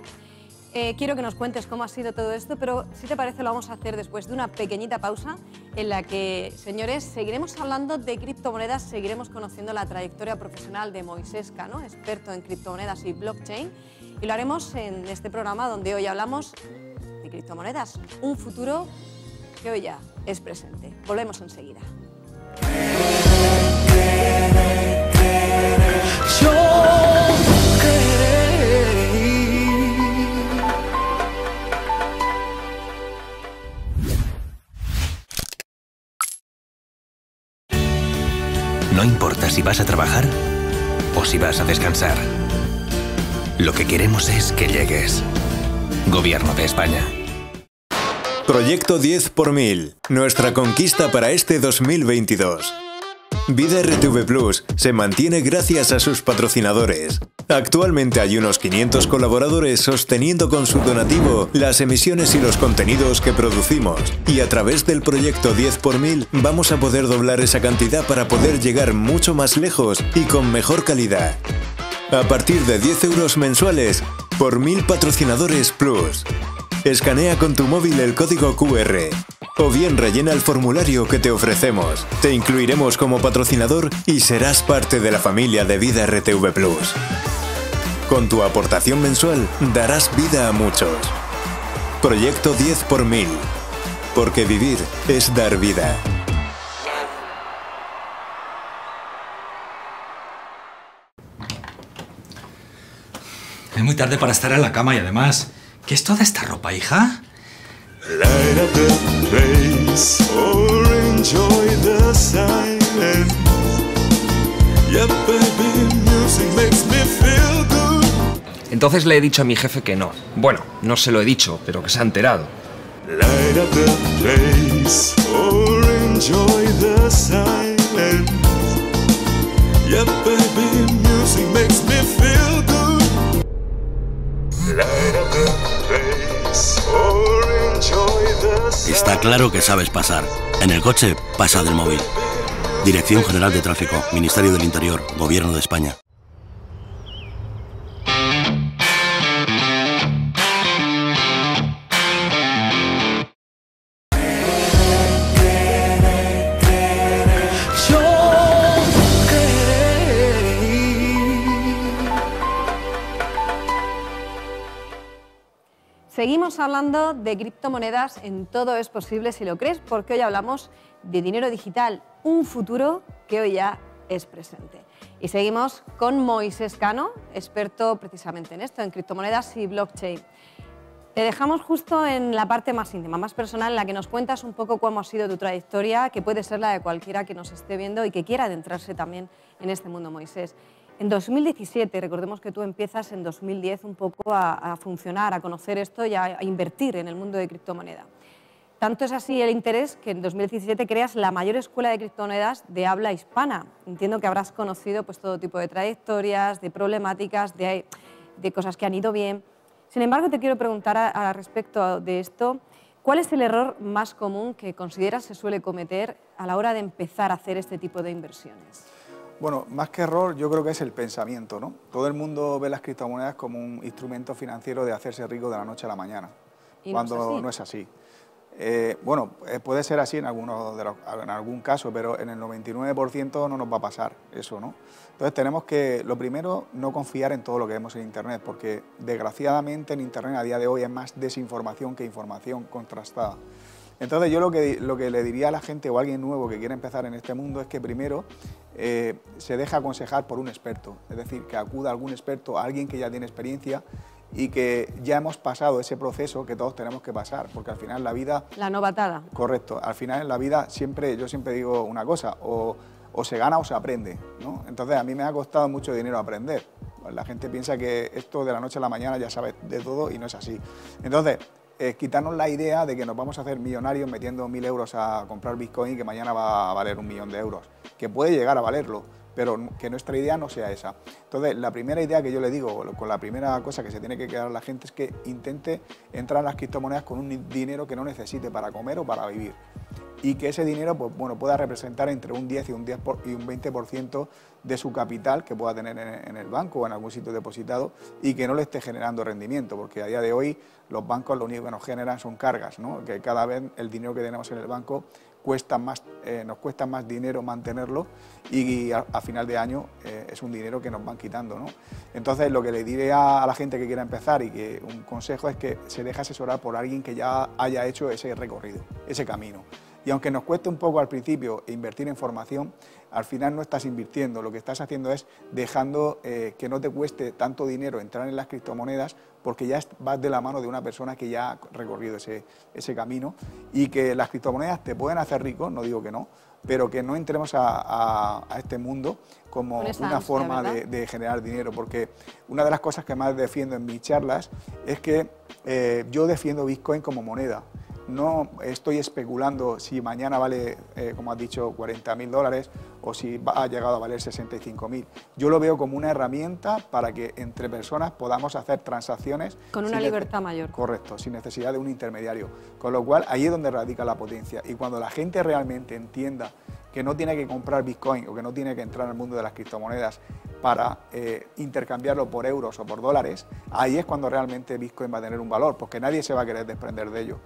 Eh, quiero que nos cuentes cómo ha sido todo esto, pero si te parece lo vamos a hacer después de una pequeñita pausa en la que, señores, seguiremos hablando de criptomonedas, seguiremos conociendo la trayectoria profesional de Moisés Cano, experto en criptomonedas y blockchain, y lo haremos en este programa donde hoy hablamos de criptomonedas, un futuro que hoy ya es presente. Volvemos enseguida. No importa si vas a trabajar o si vas a descansar. Lo que queremos es que llegues. Gobierno de España. Proyecto 10 por 1000. Nuestra conquista para este 2022. Vida RTV Plus se mantiene gracias a sus patrocinadores. Actualmente hay unos 500 colaboradores sosteniendo con su donativo las emisiones y los contenidos que producimos. Y a través del proyecto 10 por 1000 vamos a poder doblar esa cantidad para poder llegar mucho más lejos y con mejor calidad. A partir de 10 euros mensuales por 1000 patrocinadores plus. Escanea con tu móvil el código QR o bien rellena el formulario que te ofrecemos. Te incluiremos como patrocinador y serás parte de la familia de Vida RTV Plus. Con tu aportación mensual darás vida a muchos. Proyecto 10 por 1000. Porque vivir es dar vida. Es muy tarde para estar en la cama y además, ¿qué es toda esta ropa, hija? Light up the place or enjoy the silence. Yeah, baby, music makes me feel good. Entonces le he dicho a mi jefe que no. Bueno, no se lo he dicho, pero que se ha enterado. Light up the place or enjoy the silence. Yeah, baby, music makes me feel good. Light up Está claro que sabes pasar. En el coche, pasa del móvil. Dirección General de Tráfico, Ministerio del Interior, Gobierno de España. Hablando de criptomonedas en Todo es posible si lo crees, porque hoy hablamos de dinero digital, un futuro que hoy ya es presente. Y seguimos con Moisés Cano, experto precisamente en esto, en criptomonedas y blockchain. Te dejamos justo en la parte más íntima, más personal, en la que nos cuentas un poco cómo ha sido tu trayectoria, que puede ser la de cualquiera que nos esté viendo y que quiera adentrarse también en este mundo, Moisés. En 2017, recordemos que tú empiezas en 2010 un poco a, a funcionar, a conocer esto y a, a invertir en el mundo de criptomoneda. Tanto es así el interés que en 2017 creas la mayor escuela de criptomonedas de habla hispana. Entiendo que habrás conocido pues, todo tipo de trayectorias, de problemáticas, de, de cosas que han ido bien. Sin embargo, te quiero preguntar a, a respecto de esto, ¿cuál es el error más común que consideras se suele cometer a la hora de empezar a hacer este tipo de inversiones? Bueno, más que error, yo creo que es el pensamiento, ¿no? Todo el mundo ve las criptomonedas como un instrumento financiero de hacerse rico de la noche a la mañana, Y no es cuando así. no es así. Eh, bueno, eh, puede ser así en, algunos de los- en algún caso, pero en el 99% no nos va a pasar eso, ¿no? Entonces tenemos que, lo primero, no confiar en todo lo que vemos en Internet, porque desgraciadamente en Internet a día de hoy es más desinformación que información contrastada. Entonces yo lo que, lo que le diría a la gente o a alguien nuevo que quiere empezar en este mundo es que primero eh, se deja aconsejar por un experto, es decir, que acuda a algún experto, a alguien que ya tiene experiencia y que ya hemos pasado ese proceso que todos tenemos que pasar, porque al final la vida La novatada. Correcto. Al final en la vida siempre, yo siempre digo una cosa, o, o se gana o se aprende, ¿no? Entonces a mí me ha costado mucho dinero aprender. La gente piensa que esto de la noche a la mañana ya sabes de todo y no es así. Entonces, eh, quitarnos la idea de que nos vamos a hacer millonarios metiendo mil euros a comprar Bitcoin que mañana va a valer un millón de euros, que puede llegar a valerlo, pero que nuestra idea no sea esa. Entonces, la primera idea que yo le digo, con la primera cosa que se tiene que quedar la gente es que intente entrar en las criptomonedas con un dinero que no necesite para comer o para vivir. y que ese dinero pues, bueno, pueda representar entre un 10 y un, 10 por- y un 20% de su capital que pueda tener en, en el banco o en algún sitio depositado y que no le esté generando rendimiento, porque a día de hoy los bancos lo único que nos generan son cargas, ¿no? que cada vez el dinero que tenemos en el banco cuesta más, eh, nos cuesta más dinero mantenerlo y, a, final de año eh, es un dinero que nos van quitando. ¿no? Entonces lo que le diré a, a la gente que quiera empezar y que un consejo es que se deje asesorar por alguien que ya haya hecho ese recorrido, ese camino. Y aunque nos cueste un poco al principio invertir en formación, al final no estás invirtiendo, lo que estás haciendo es dejando eh, que no te cueste tanto dinero entrar en las criptomonedas porque ya vas de la mano de una persona que ya ha recorrido ese, ese camino y que las criptomonedas te pueden hacer rico, no digo que no, pero que no entremos a, a- a este mundo como una ansia, forma de generar dinero, porque una de las cosas que más defiendo en mis charlas es que eh, yo defiendo Bitcoin como moneda. No estoy especulando si mañana vale, eh, como has dicho, 40 mil dólares o si va- ha llegado a valer 65 mil. Yo lo veo como una herramienta para que entre personas podamos hacer transacciones. Con una libertad mayor. Correcto, sin necesidad de un intermediario. Con lo cual, ahí es donde radica la potencia. Y cuando la gente realmente entienda que no tiene que comprar Bitcoin o que no tiene que entrar al mundo de las criptomonedas para eh, intercambiarlo por euros o por dólares, ahí es cuando realmente Bitcoin va a tener un valor, porque nadie se va a querer desprender de ello.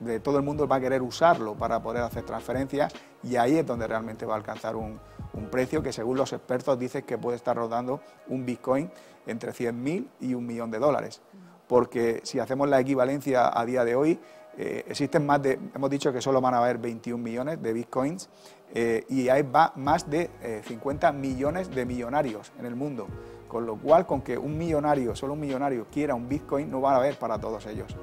De todo el mundo va a querer usarlo para poder hacer transferencias y ahí es donde realmente va a alcanzar un, precio que según los expertos dicen que puede estar rodando un Bitcoin entre 100.000 y un millón de dólares porque si hacemos la equivalencia a día de hoy, eh, existen más de, hemos dicho que solo van a haber 21 millones de bitcoins eh, y hay va más de eh, 50 millones de millonarios en el mundo. Con lo cual, con que un millonario, solo un millonario quiera un bitcoin, no va a haber para todos ellos.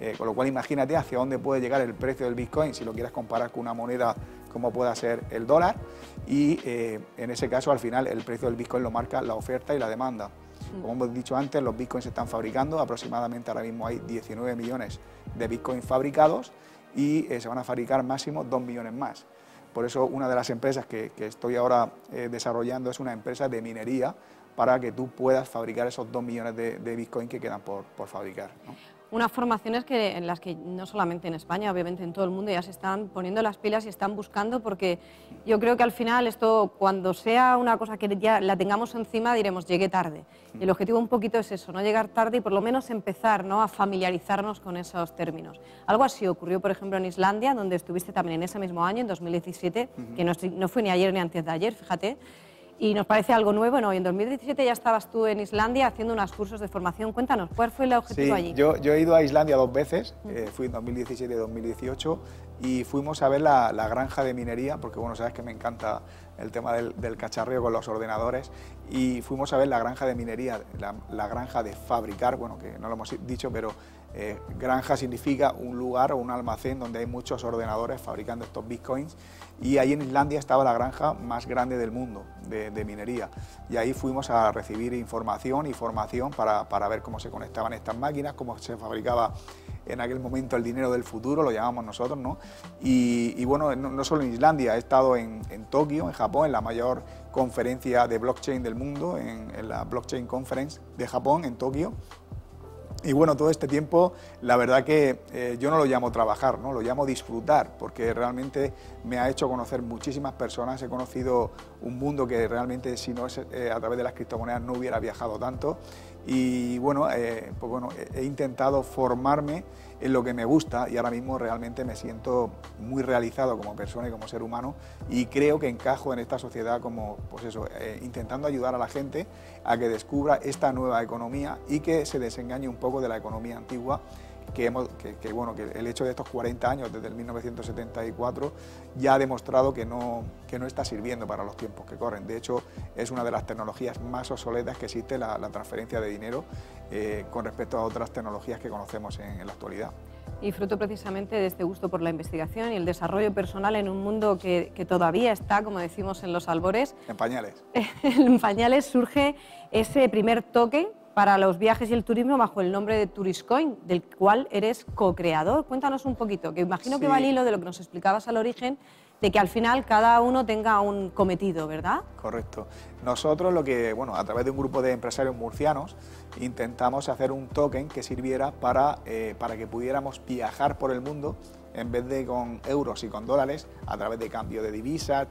Eh, con lo cual, imagínate hacia dónde puede llegar el precio del bitcoin si lo quieres comparar con una moneda como pueda ser el dólar. Y eh, en ese caso, al final, el precio del bitcoin lo marca la oferta y la demanda. Como hemos dicho antes, los bitcoins se están fabricando, aproximadamente ahora mismo hay 19 millones de bitcoins fabricados y eh, se van a fabricar máximo 2 millones más. Por eso una de las empresas que, que estoy ahora desarrollando es una empresa de minería para que tú puedas fabricar esos 2 millones de, de bitcoins que quedan por, por fabricar. ¿no? Unas formaciones que, en las que no solamente en España, obviamente en todo el mundo ya se están poniendo las pilas y están buscando porque yo creo que al final esto, cuando sea una cosa que ya la tengamos encima, diremos llegué tarde. Y el objetivo un poquito es eso, no llegar tarde y por lo menos empezar ¿no? a familiarizarnos con esos términos. Algo así ocurrió, por ejemplo, en Islandia, donde estuviste también en ese mismo año, en 2017, que no, no fue ni ayer ni antes de ayer, fíjate. Y nos parece algo nuevo, ¿no? Y en 2017 ya estabas tú en Islandia haciendo unos cursos de formación. Cuéntanos, ¿cuál fue el objetivo Sí, allí? yo, yo he ido a Islandia dos veces, eh, fui en 2017 y 2018 y fuimos a ver la, la granja de minería, porque bueno, sabes que me encanta el tema del, del cacharreo con los ordenadores, y fuimos a ver la granja de minería, la, la granja de fabricar, bueno, que no lo hemos dicho, pero eh, granja significa un lugar o un almacén donde hay muchos ordenadores fabricando estos bitcoins, y ahí en Islandia estaba la granja más grande del mundo de, minería, y ahí fuimos a recibir información y formación para, para ver cómo se conectaban estas máquinas, cómo se fabricaba en aquel momento el dinero del futuro, lo llamamos nosotros, ¿no? Y, bueno, no, solo en Islandia, he estado en, en Tokio, en Japón, en la mayor conferencia de blockchain del mundo, en la Blockchain Conference de Japón, en Tokio. Y bueno, todo este tiempo, la verdad que eh, yo no lo llamo trabajar, ¿no? lo llamo disfrutar, porque realmente me ha hecho conocer muchísimas personas, he conocido un mundo que realmente si no es eh, a través de las criptomonedas no hubiera viajado tanto. Y bueno, eh, pues bueno, he intentado formarme en lo que me gusta y ahora mismo realmente me siento muy realizado como persona y como ser humano y creo que encajo en esta sociedad como, pues eso, eh, intentando ayudar a la gente a que descubra esta nueva economía y que se desengañe un poco de la economía antigua que, hemos, que, que, bueno, que el hecho de estos 40 años, desde el 1974, ya ha demostrado que no, que no está sirviendo para los tiempos que corren. De hecho, es una de las tecnologías más obsoletas que existe, la, la transferencia de dinero, eh, con respecto a otras tecnologías que conocemos en, en la actualidad. Y fruto precisamente de este gusto por la investigación y el desarrollo personal en un mundo que, que todavía está, como decimos, en los albores, En pañales. en pañales surge ese primer toque para los viajes y el turismo bajo el nombre de Turiscoin, del cual eres co-creador. Cuéntanos un poquito, que imagino que va al hilo de lo que nos explicabas al origen, de que al final cada uno tenga un cometido, ¿verdad? Correcto. Nosotros lo que, bueno, a través de un grupo de empresarios murcianos, intentamos hacer un token que sirviera para, eh, para que pudiéramos viajar por el mundo en vez de con euros y con dólares, a través de cambio de divisas,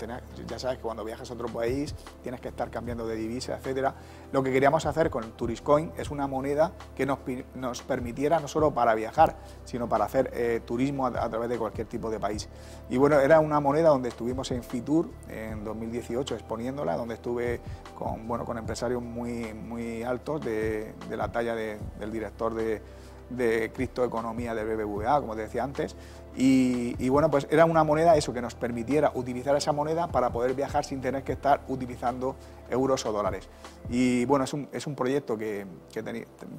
ya sabes que cuando viajas a otro país tienes que estar cambiando de divisa, etcétera. Lo que queríamos hacer con Turiscoin es una moneda que nos, permitiera no solo para viajar, sino para hacer eh, turismo a, través de cualquier tipo de país. Y bueno, era una moneda donde estuvimos en Fitur en 2018 exponiéndola, donde estuve con, bueno, con empresarios muy, muy altos de, de la talla de- del director de, de criptoeconomía del BBVA, como te decía antes. Y, bueno, pues era una moneda eso que nos permitiera utilizar esa moneda para poder viajar sin tener que estar utilizando euros o dólares. Y bueno, es un, es un proyecto que,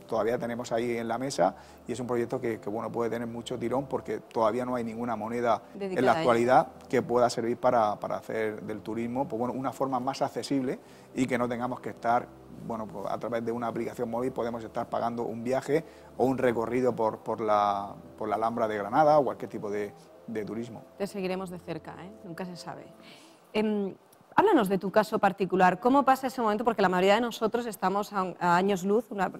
todavía tenemos ahí en la mesa y es un proyecto que, que, bueno, puede tener mucho tirón porque todavía no hay ninguna moneda en la actualidad que pueda servir para, para hacer del turismo pues bueno, una forma más accesible y que no tengamos que estar, bueno, pues a través de una aplicación móvil podemos estar pagando un viaje o un recorrido por, por, la, por la Alhambra de Granada o cualquier tipo de, de turismo. Te seguiremos de cerca, ¿eh? nunca se sabe. Em, háblanos de tu caso particular. ¿Cómo pasa ese momento? Porque la mayoría de nosotros estamos a, a años luz una-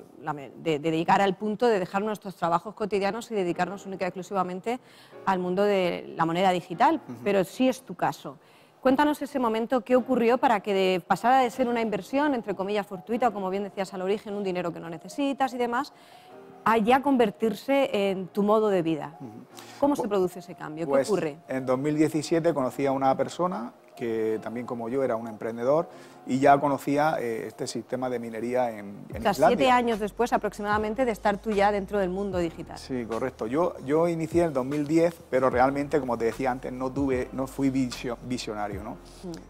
de, de llegar al punto de dejar nuestros trabajos cotidianos y dedicarnos única y exclusivamente al mundo de la moneda digital. Pero sí es tu caso. Cuéntanos ese momento, qué ocurrió para que de- pasara de ser una inversión, entre comillas, fortuita, o como bien decías al origen, un dinero que no necesitas y demás, a ya convertirse en tu modo de vida. ¿Cómo se produce ese cambio? ¿Qué Pues, ocurre? En 2017 conocí a una persona que también como yo era un emprendedor y ya conocía eh, este sistema de minería en, en O sea, Islandia. siete años después aproximadamente de estar tú ya dentro del mundo digital. Sí, correcto. Yo, yo inicié en 2010, pero realmente, como te decía antes, no, tuve, no fui visio- visionario. ¿no?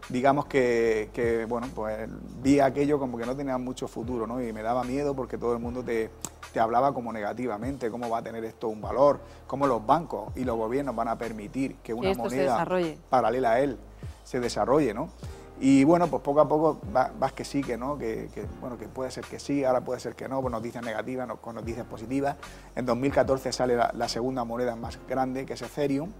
Digamos que, que, bueno, pues vi aquello como que no tenía mucho futuro ¿no? y me daba miedo porque todo el mundo te, te hablaba como negativamente, cómo va a tener esto un valor, cómo los bancos y los gobiernos van a permitir que una se moneda paralela a él se desarrolle, ¿no? Y bueno, pues poco a poco va- vas que sí, que no, que, que, bueno, que puede ser que sí, ahora puede ser que no, con noticias negativas, no- con noticias positivas. En 2014 sale la, la segunda moneda más grande, que es Ethereum,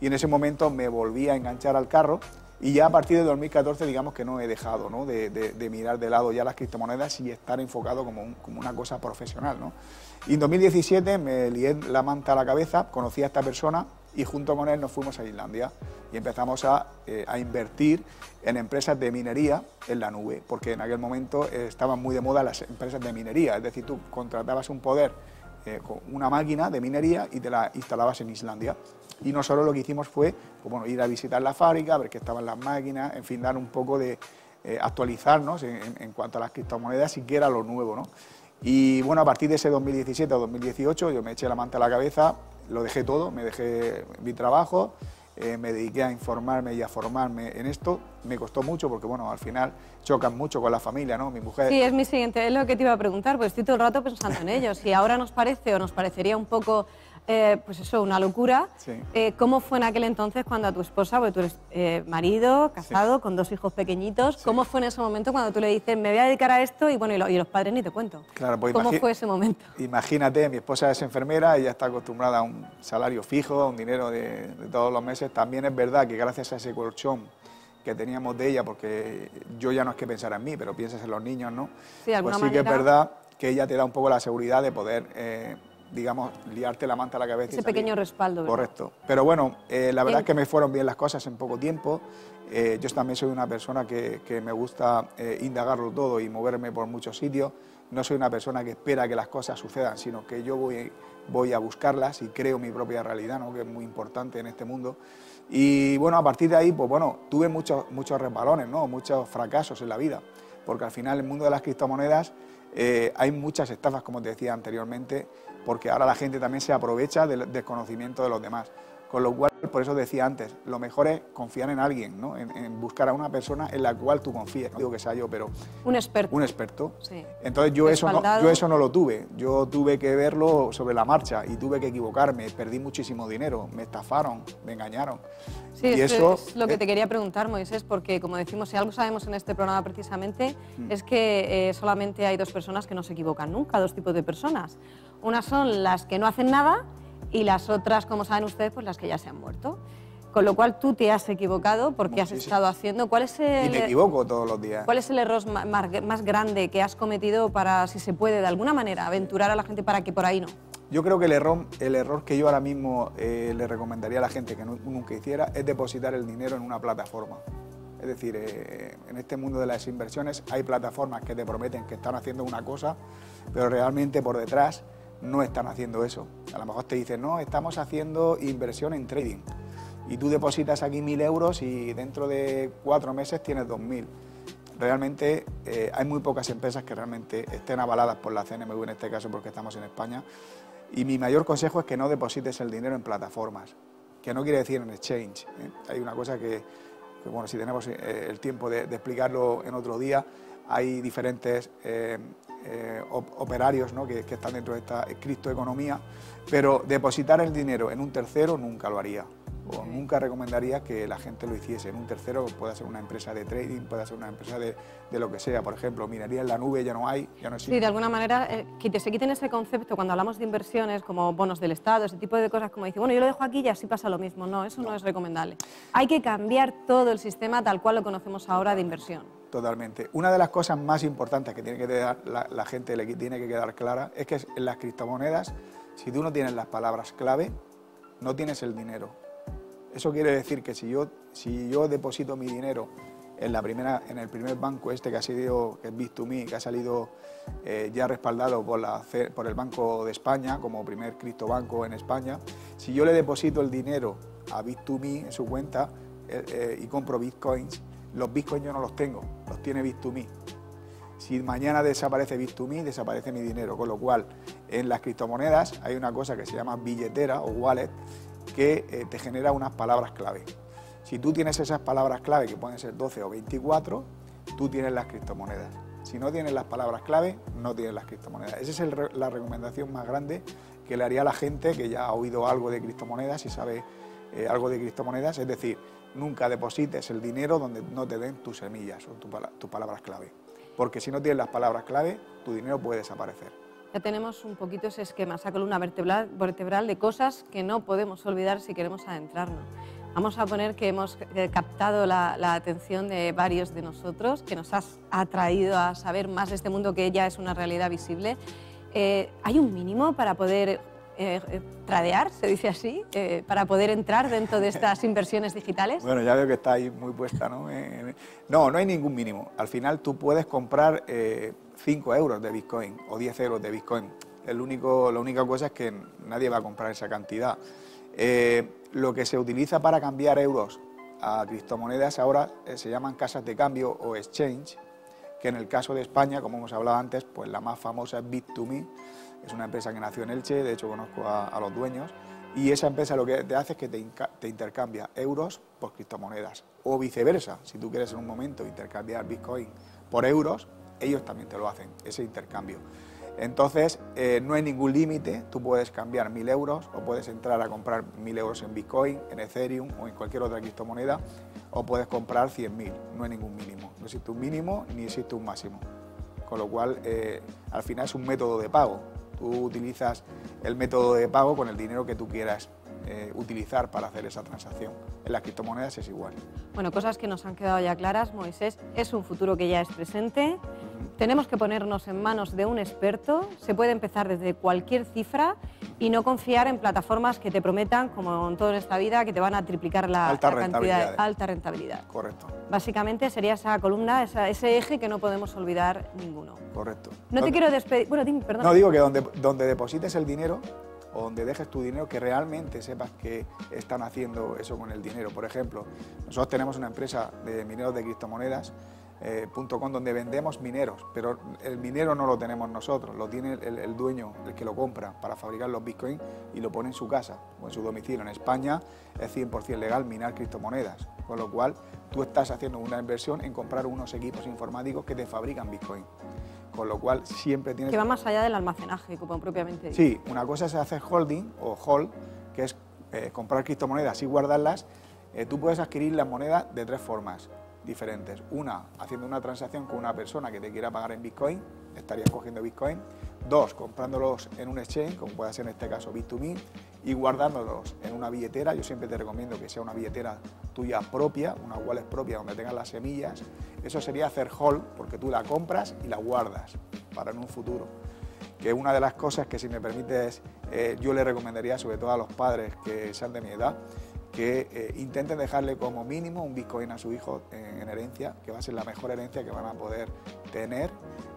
y en ese momento me volví a enganchar al carro y ya a partir de 2014 digamos que no he dejado ¿no? De, de- de mirar de lado ya las criptomonedas y estar enfocado como, un- como una cosa profesional. ¿no? Y en 2017 me lié la manta a la cabeza, conocí a esta persona y junto con él nos fuimos a Islandia y empezamos a, eh, a invertir en empresas de minería en la nube, porque en aquel momento eh, estaban muy de moda las empresas de minería, es decir, tú contratabas un poder eh, con una máquina de minería y te la instalabas en Islandia. Y nosotros lo que hicimos fue pues, bueno, ir a visitar la fábrica, ver que estaban las máquinas, en fin, dar un poco de actualizarnos en, cuanto a las criptomonedas y qué era lo nuevo. ¿no? Y bueno, a partir de ese 2017 o 2018 yo me eché la manta a la cabeza, lo dejé todo, me dejé mi trabajo, eh, me dediqué a informarme y a formarme en esto. Me costó mucho porque, bueno, al final chocan mucho con la familia, ¿no? Mi mujer... Sí, es mi siguiente, es lo que te iba a preguntar, porque estoy todo el rato pensando en ello. Si ahora nos parece o nos parecería un poco, eh, pues eso, una locura, Sí. eh, ¿cómo fue en aquel entonces cuando a tu esposa, porque tú eres eh, marido, casado, con dos hijos pequeñitos, cómo fue en ese momento cuando tú le dices, me voy a dedicar a esto y bueno, y, lo- y los padres ni te cuento? Claro, pues ¿Cómo fue ese momento? Imagínate, mi esposa es enfermera, ella está acostumbrada a un salario fijo, a un dinero de, de todos los meses. También es verdad que gracias a ese colchón que teníamos de ella, porque yo ya no es que pensara en mí, pero piensas en los niños, ¿no? Sí, de alguna pues sí que es manera. verdad que ella te da un poco la seguridad de poder, eh, digamos, liarte la manta a la cabeza. Ese pequeño respaldo, ¿verdad? Correcto. Pero bueno, eh, la verdad es que me fueron bien las cosas en poco tiempo. Eh, yo también soy una persona que, que me gusta eh, indagarlo todo y moverme por muchos sitios. No soy una persona que espera que las cosas sucedan, sino que yo voy, voy a buscarlas y creo mi propia realidad, ¿no? que es muy importante en este mundo. Y bueno, a partir de ahí, pues bueno, tuve muchos, muchos resbalones, ¿no? muchos fracasos en la vida, porque al final el mundo de las criptomonedas eh, hay muchas estafas, como te decía anteriormente, porque ahora la gente también se aprovecha del desconocimiento de los demás. Con lo cual, por eso decía antes, lo mejor es confiar en alguien, ¿no? en, en buscar a una persona en la cual tú confíes. No digo que sea yo, pero Un experto. un experto. Sí. Entonces yo eso, no, yo eso no lo tuve, yo tuve que verlo sobre la marcha y tuve que equivocarme, perdí muchísimo dinero, me estafaron, me engañaron. Sí, y es, eso es lo que te quería preguntar, Moisés, porque como decimos, si algo sabemos en este programa precisamente, Mm. es que eh, solamente hay dos personas que no se equivocan nunca, dos tipos de personas. Unas son las que no hacen nada y las otras, como saben ustedes, pues las que ya se han muerto. Con lo cual tú te has equivocado porque has Muchísimo. estado haciendo. ¿Cuál es y el, me equivoco todos los días. ¿Cuál es el error mar- más grande que has cometido para, si se puede, de alguna manera, aventurar a la gente para que por ahí no? Yo creo que el error, el error que yo ahora mismo eh, le recomendaría a la gente que nu- nunca hiciera es depositar el dinero en una plataforma. Es decir, eh, en este mundo de las inversiones hay plataformas que te prometen que están haciendo una cosa, pero realmente por detrás no están haciendo eso. A lo mejor te dicen, no, estamos haciendo inversión en trading. Y tú depositas aquí mil euros y dentro de cuatro meses tienes dos mil. Realmente eh, hay muy pocas empresas que realmente estén avaladas por la CNMV en este caso porque estamos en España. Y mi mayor consejo es que no deposites el dinero en plataformas, que no quiere decir en exchange. ¿eh? Hay una cosa que, bueno, si tenemos eh, el tiempo de, explicarlo en otro día, hay diferentes eh, op- operarios ¿no? que, que están dentro de esta criptoeconomía, pero depositar el dinero en un tercero nunca lo haría. O nunca recomendaría que la gente lo hiciese en un tercero, puede ser una empresa de trading, puede ser una empresa de, de lo que sea. Por ejemplo, minería en la nube ya no hay, ya no existe. Sí, de alguna manera, eh, que se quiten ese concepto cuando hablamos de inversiones como bonos del Estado, ese tipo de cosas, como dice, bueno, yo lo dejo aquí y así pasa lo mismo. No, eso no, es recomendable. Hay que cambiar todo el sistema tal cual lo conocemos ahora de inversión. Totalmente. Una de las cosas más importantes que tiene que quedar la, gente le tiene que quedar clara es que en las criptomonedas, si tú no tienes las palabras clave, no tienes el dinero. Eso quiere decir que si yo, si yo deposito mi dinero en, la primera, en el primer banco este que ha sido, que es Bit2Me, que ha salido eh, ya respaldado por, la, por el Banco de España como primer criptobanco en España, si yo le deposito el dinero a Bit2Me en su cuenta eh, eh, y compro bitcoins, los bitcoins yo no los tengo, los tiene Bit2Me. Si mañana desaparece Bit2Me, desaparece mi dinero. Con lo cual, en las criptomonedas hay una cosa que se llama billetera o wallet que eh, te genera unas palabras clave. Si tú tienes esas palabras clave, que pueden ser 12 o 24, tú tienes las criptomonedas. Si no tienes las palabras clave, no tienes las criptomonedas. Esa es la recomendación más grande que le haría a la gente que ya ha oído algo de criptomonedas y sabe eh, algo de criptomonedas. Es decir, nunca deposites el dinero donde no te den tus semillas o tu tus palabras clave. Porque si no tienes las palabras clave, tu dinero puede desaparecer. Ya tenemos un poquito ese esquema, esa columna vertebral, vertebral de cosas que no podemos olvidar si queremos adentrarnos. Vamos a poner que hemos eh, captado la, la atención de varios de nosotros, que nos has atraído a saber más de este mundo que ya es una realidad visible. Eh, ¿Hay un mínimo para poder eh, eh, tradear, se dice así, Eh, para poder entrar dentro de estas inversiones digitales? Bueno, ya veo que está ahí muy puesta, ¿no? No, no hay ningún mínimo. Al final tú puedes comprar eh, 5 euros de Bitcoin o 10 euros de Bitcoin. El único, la única cosa es que nadie va a comprar esa cantidad. Lo que se utiliza para cambiar euros a criptomonedas ahora se llaman casas de cambio o exchange, que en el caso de España, como hemos hablado antes, pues la más famosa es Bit2Me, es una empresa que nació en Elche, de hecho conozco a, los dueños, y esa empresa lo que te hace es que te, intercambia euros por criptomonedas, o viceversa, si tú quieres en un momento intercambiar Bitcoin por euros, ellos también te lo hacen, ese intercambio. Entonces, eh, no hay ningún límite, tú puedes cambiar mil euros o puedes entrar a comprar mil euros en Bitcoin, en Ethereum o en cualquier otra criptomoneda, o puedes comprar 100.000, no hay ningún mínimo, no existe un mínimo ni existe un máximo. Con lo cual, eh, al final es un método de pago. Tú utilizas el método de pago con el dinero que tú quieras eh, utilizar para hacer esa transacción. En las criptomonedas es igual. Bueno, cosas que nos han quedado ya claras, Moisés, es un futuro que ya es presente. Tenemos que ponernos en manos de un experto. Se puede empezar desde cualquier cifra y no confiar en plataformas que te prometan, como en todo en esta vida, que te van a triplicar la, Alta la cantidad de rentabilidad. alta rentabilidad. Correcto, Básicamente sería esa columna, esa- ese eje que no podemos olvidar ninguno. correcto. No te quiero despedir. Bueno, dime, perdón. No, digo que donde, donde deposites el dinero o donde dejes tu dinero, que realmente sepas que están haciendo eso con el dinero. Por ejemplo, nosotros tenemos una empresa de mineros de criptomonedas, eh, punto .com, donde vendemos mineros, pero el minero no lo tenemos nosotros, lo tiene el, el dueño, el que lo compra para fabricar los bitcoins y lo pone en su casa o en su domicilio. En España es 100% legal minar criptomonedas, con lo cual tú estás haciendo una inversión en comprar unos equipos informáticos que te fabrican bitcoin. Con lo cual siempre tienes Que va más allá del almacenaje, como propiamente dicho. Sí, una cosa es hacer holding o hold, que es eh, comprar criptomonedas y guardarlas. Eh, tú puedes adquirir las monedas de tres formas diferentes. Una, haciendo una transacción con una persona que te quiera pagar en Bitcoin, estarías cogiendo Bitcoin. Dos, comprándolos en un exchange, como puede ser en este caso Bit2Me, y guardándolos en una billetera. Yo siempre te recomiendo que sea una billetera tuya propia, una wallet propia donde tengas las semillas. Eso sería hacer hold, porque tú la compras y la guardas para en un futuro. que una de las cosas que si me permites eh, yo le recomendaría sobre todo a los padres que sean de mi edad, que eh, intenten dejarle como mínimo un Bitcoin a su hijo en, herencia, que va a ser la mejor herencia que van a poder tener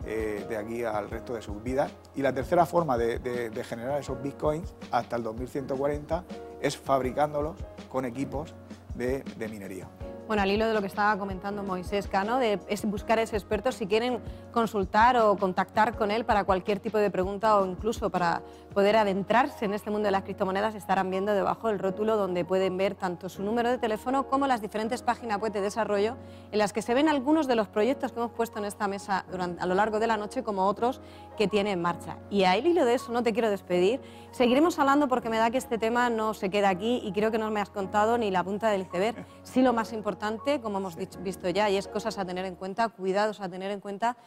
eh, de aquí al resto de sus vidas. Y la tercera forma de, generar esos Bitcoins hasta el 2140 es fabricándolos con equipos de minería. Bueno, al hilo de lo que estaba comentando Moisés Cano, de es buscar a ese experto si quieren consultar o contactar con él para cualquier tipo de pregunta o incluso para poder adentrarse en este mundo de las criptomonedas, estarán viendo debajo el rótulo donde pueden ver tanto su número de teléfono como las diferentes páginas web de desarrollo en las que se ven algunos de los proyectos que hemos puesto en esta mesa a lo largo de la noche como otros que tiene en marcha. Y al hilo de eso no te quiero despedir, seguiremos hablando porque me da que este tema no se queda aquí y creo que no me has contado ni la punta del iceberg, sí lo más importante como hemos visto ya, y es cosas a tener en cuenta, cuidados a tener en cuenta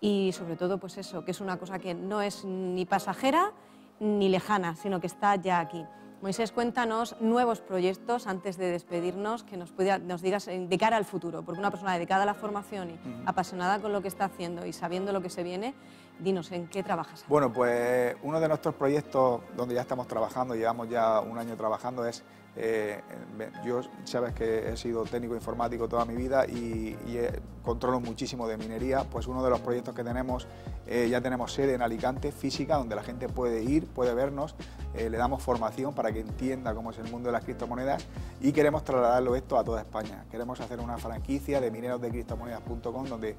y sobre todo pues eso, que es una cosa que no es ni pasajera ni lejana, sino que está ya aquí. Moisés, cuéntanos nuevos proyectos antes de despedirnos que nos, pueda, nos digas de cara al futuro, porque una persona dedicada a la formación y apasionada con lo que está haciendo y sabiendo lo que se viene, dinos en qué trabajas. Bueno, pues uno de nuestros proyectos donde ya estamos trabajando, llevamos ya un año trabajando, es eh, yo sabes que he sido técnico informático toda mi vida y, controlo muchísimo de minería, pues uno de los proyectos que tenemos, eh, ya tenemos sede en Alicante, física, donde la gente puede ir, puede vernos, eh, le damos formación para que entienda cómo es el mundo de las criptomonedas y queremos trasladarlo esto a toda España. Queremos hacer una franquicia de minerosdecriptomonedas.com donde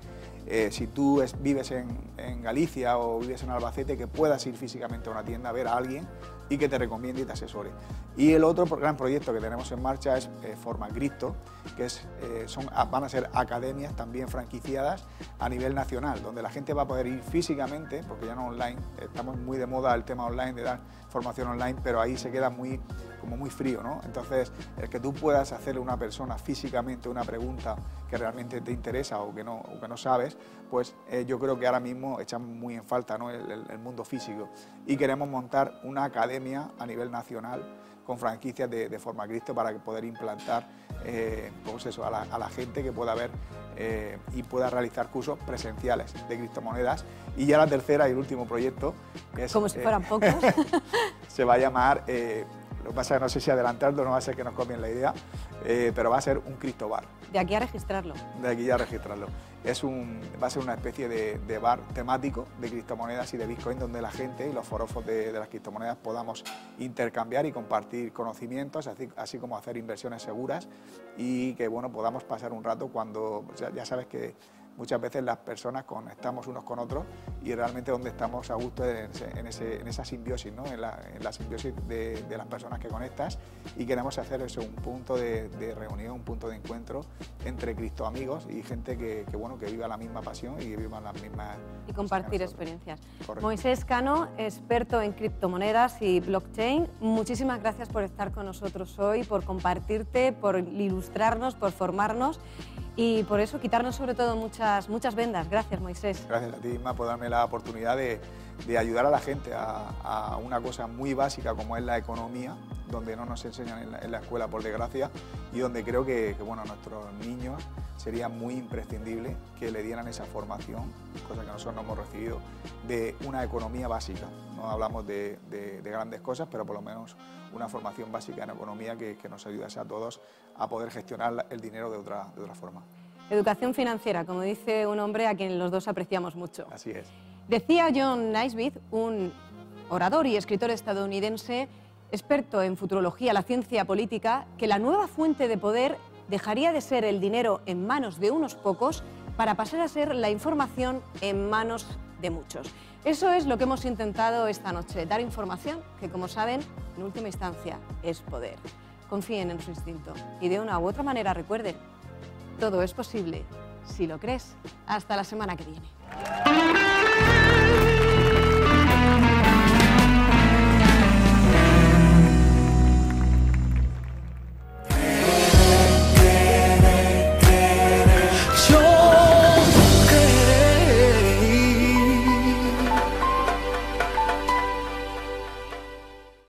si tú vives en, en Galicia o vives en Albacete, que puedas ir físicamente a una tienda a ver a alguien y que te recomiende y te asesore. Y el otro gran proyecto que tenemos en marcha es eh, Forma Cristo, que es, eh, son, van a ser academias también franquiciadas a nivel nacional, donde la gente va a poder ir físicamente, porque ya no online, estamos muy de moda el tema online, de dar formación online, pero ahí se queda muy, como muy frío, ¿no? Entonces, el que tú puedas hacerle a una persona físicamente una pregunta que realmente te interesa o que no, que no sabes, pues eh, yo creo que ahora mismo echamos muy en falta ¿no? el, el mundo físico y queremos montar una academia a nivel nacional con franquicias de, Forma Cristo para poder implantar eh, pues eso, a, la, gente que pueda ver eh, y pueda realizar cursos presenciales de criptomonedas. Y ya la tercera y el último proyecto, que es... Como si fueran eh, pocos. se va a llamar, lo que pasa es que no sé si adelantarlo, no va a ser que nos copien la idea, pero va a ser un Cristobar. De aquí a registrarlo. De aquí a registrarlo. Es un, va a ser una especie de, bar temático de criptomonedas y de Bitcoin donde la gente y los forofos de, las criptomonedas podamos intercambiar y compartir conocimientos, así, como hacer inversiones seguras y que bueno, podamos pasar un rato cuando ya sabes que muchas veces las personas conectamos unos con otros y realmente donde estamos a gusto en, en, esa simbiosis, ¿no? en, la, simbiosis de, las personas que conectas y queremos hacer eso, un punto de, reunión, un punto de encuentro entre Cristo amigos y gente que, bueno, que viva la misma pasión y que viva las mismas... Y compartir experiencias. Moisés Cano, experto en criptomonedas y blockchain, muchísimas gracias por estar con nosotros hoy, por compartirte, por ilustrarnos, por formarnos y por eso quitarnos sobre todo muchas, muchas vendas. Gracias, Moisés. Gracias a ti, Isma, por darme la oportunidad de, de ayudar a la gente a, una cosa muy básica como es la economía, donde no nos enseñan en la, escuela, por desgracia, y donde creo que, que, bueno, nuestros niños sería muy imprescindible que le dieran esa formación, cosa que nosotros no hemos recibido, de una economía básica. No hablamos de, de, grandes cosas, pero por lo menos una formación básica en economía que, que nos ayudase a todos a poder gestionar el dinero de otra, de otra forma. Educación financiera, como dice un hombre a quien los dos apreciamos mucho. Así es. Decía John Naismith, un orador y escritor estadounidense, experto en futurología, la ciencia política, que la nueva fuente de poder dejaría de ser el dinero en manos de unos pocos para pasar a ser la información en manos de muchos. Eso es lo que hemos intentado esta noche, dar información que, como saben, en última instancia es poder. Confíen en su instinto y de una u otra manera recuerden, todo es posible si lo crees. Hasta la semana que viene.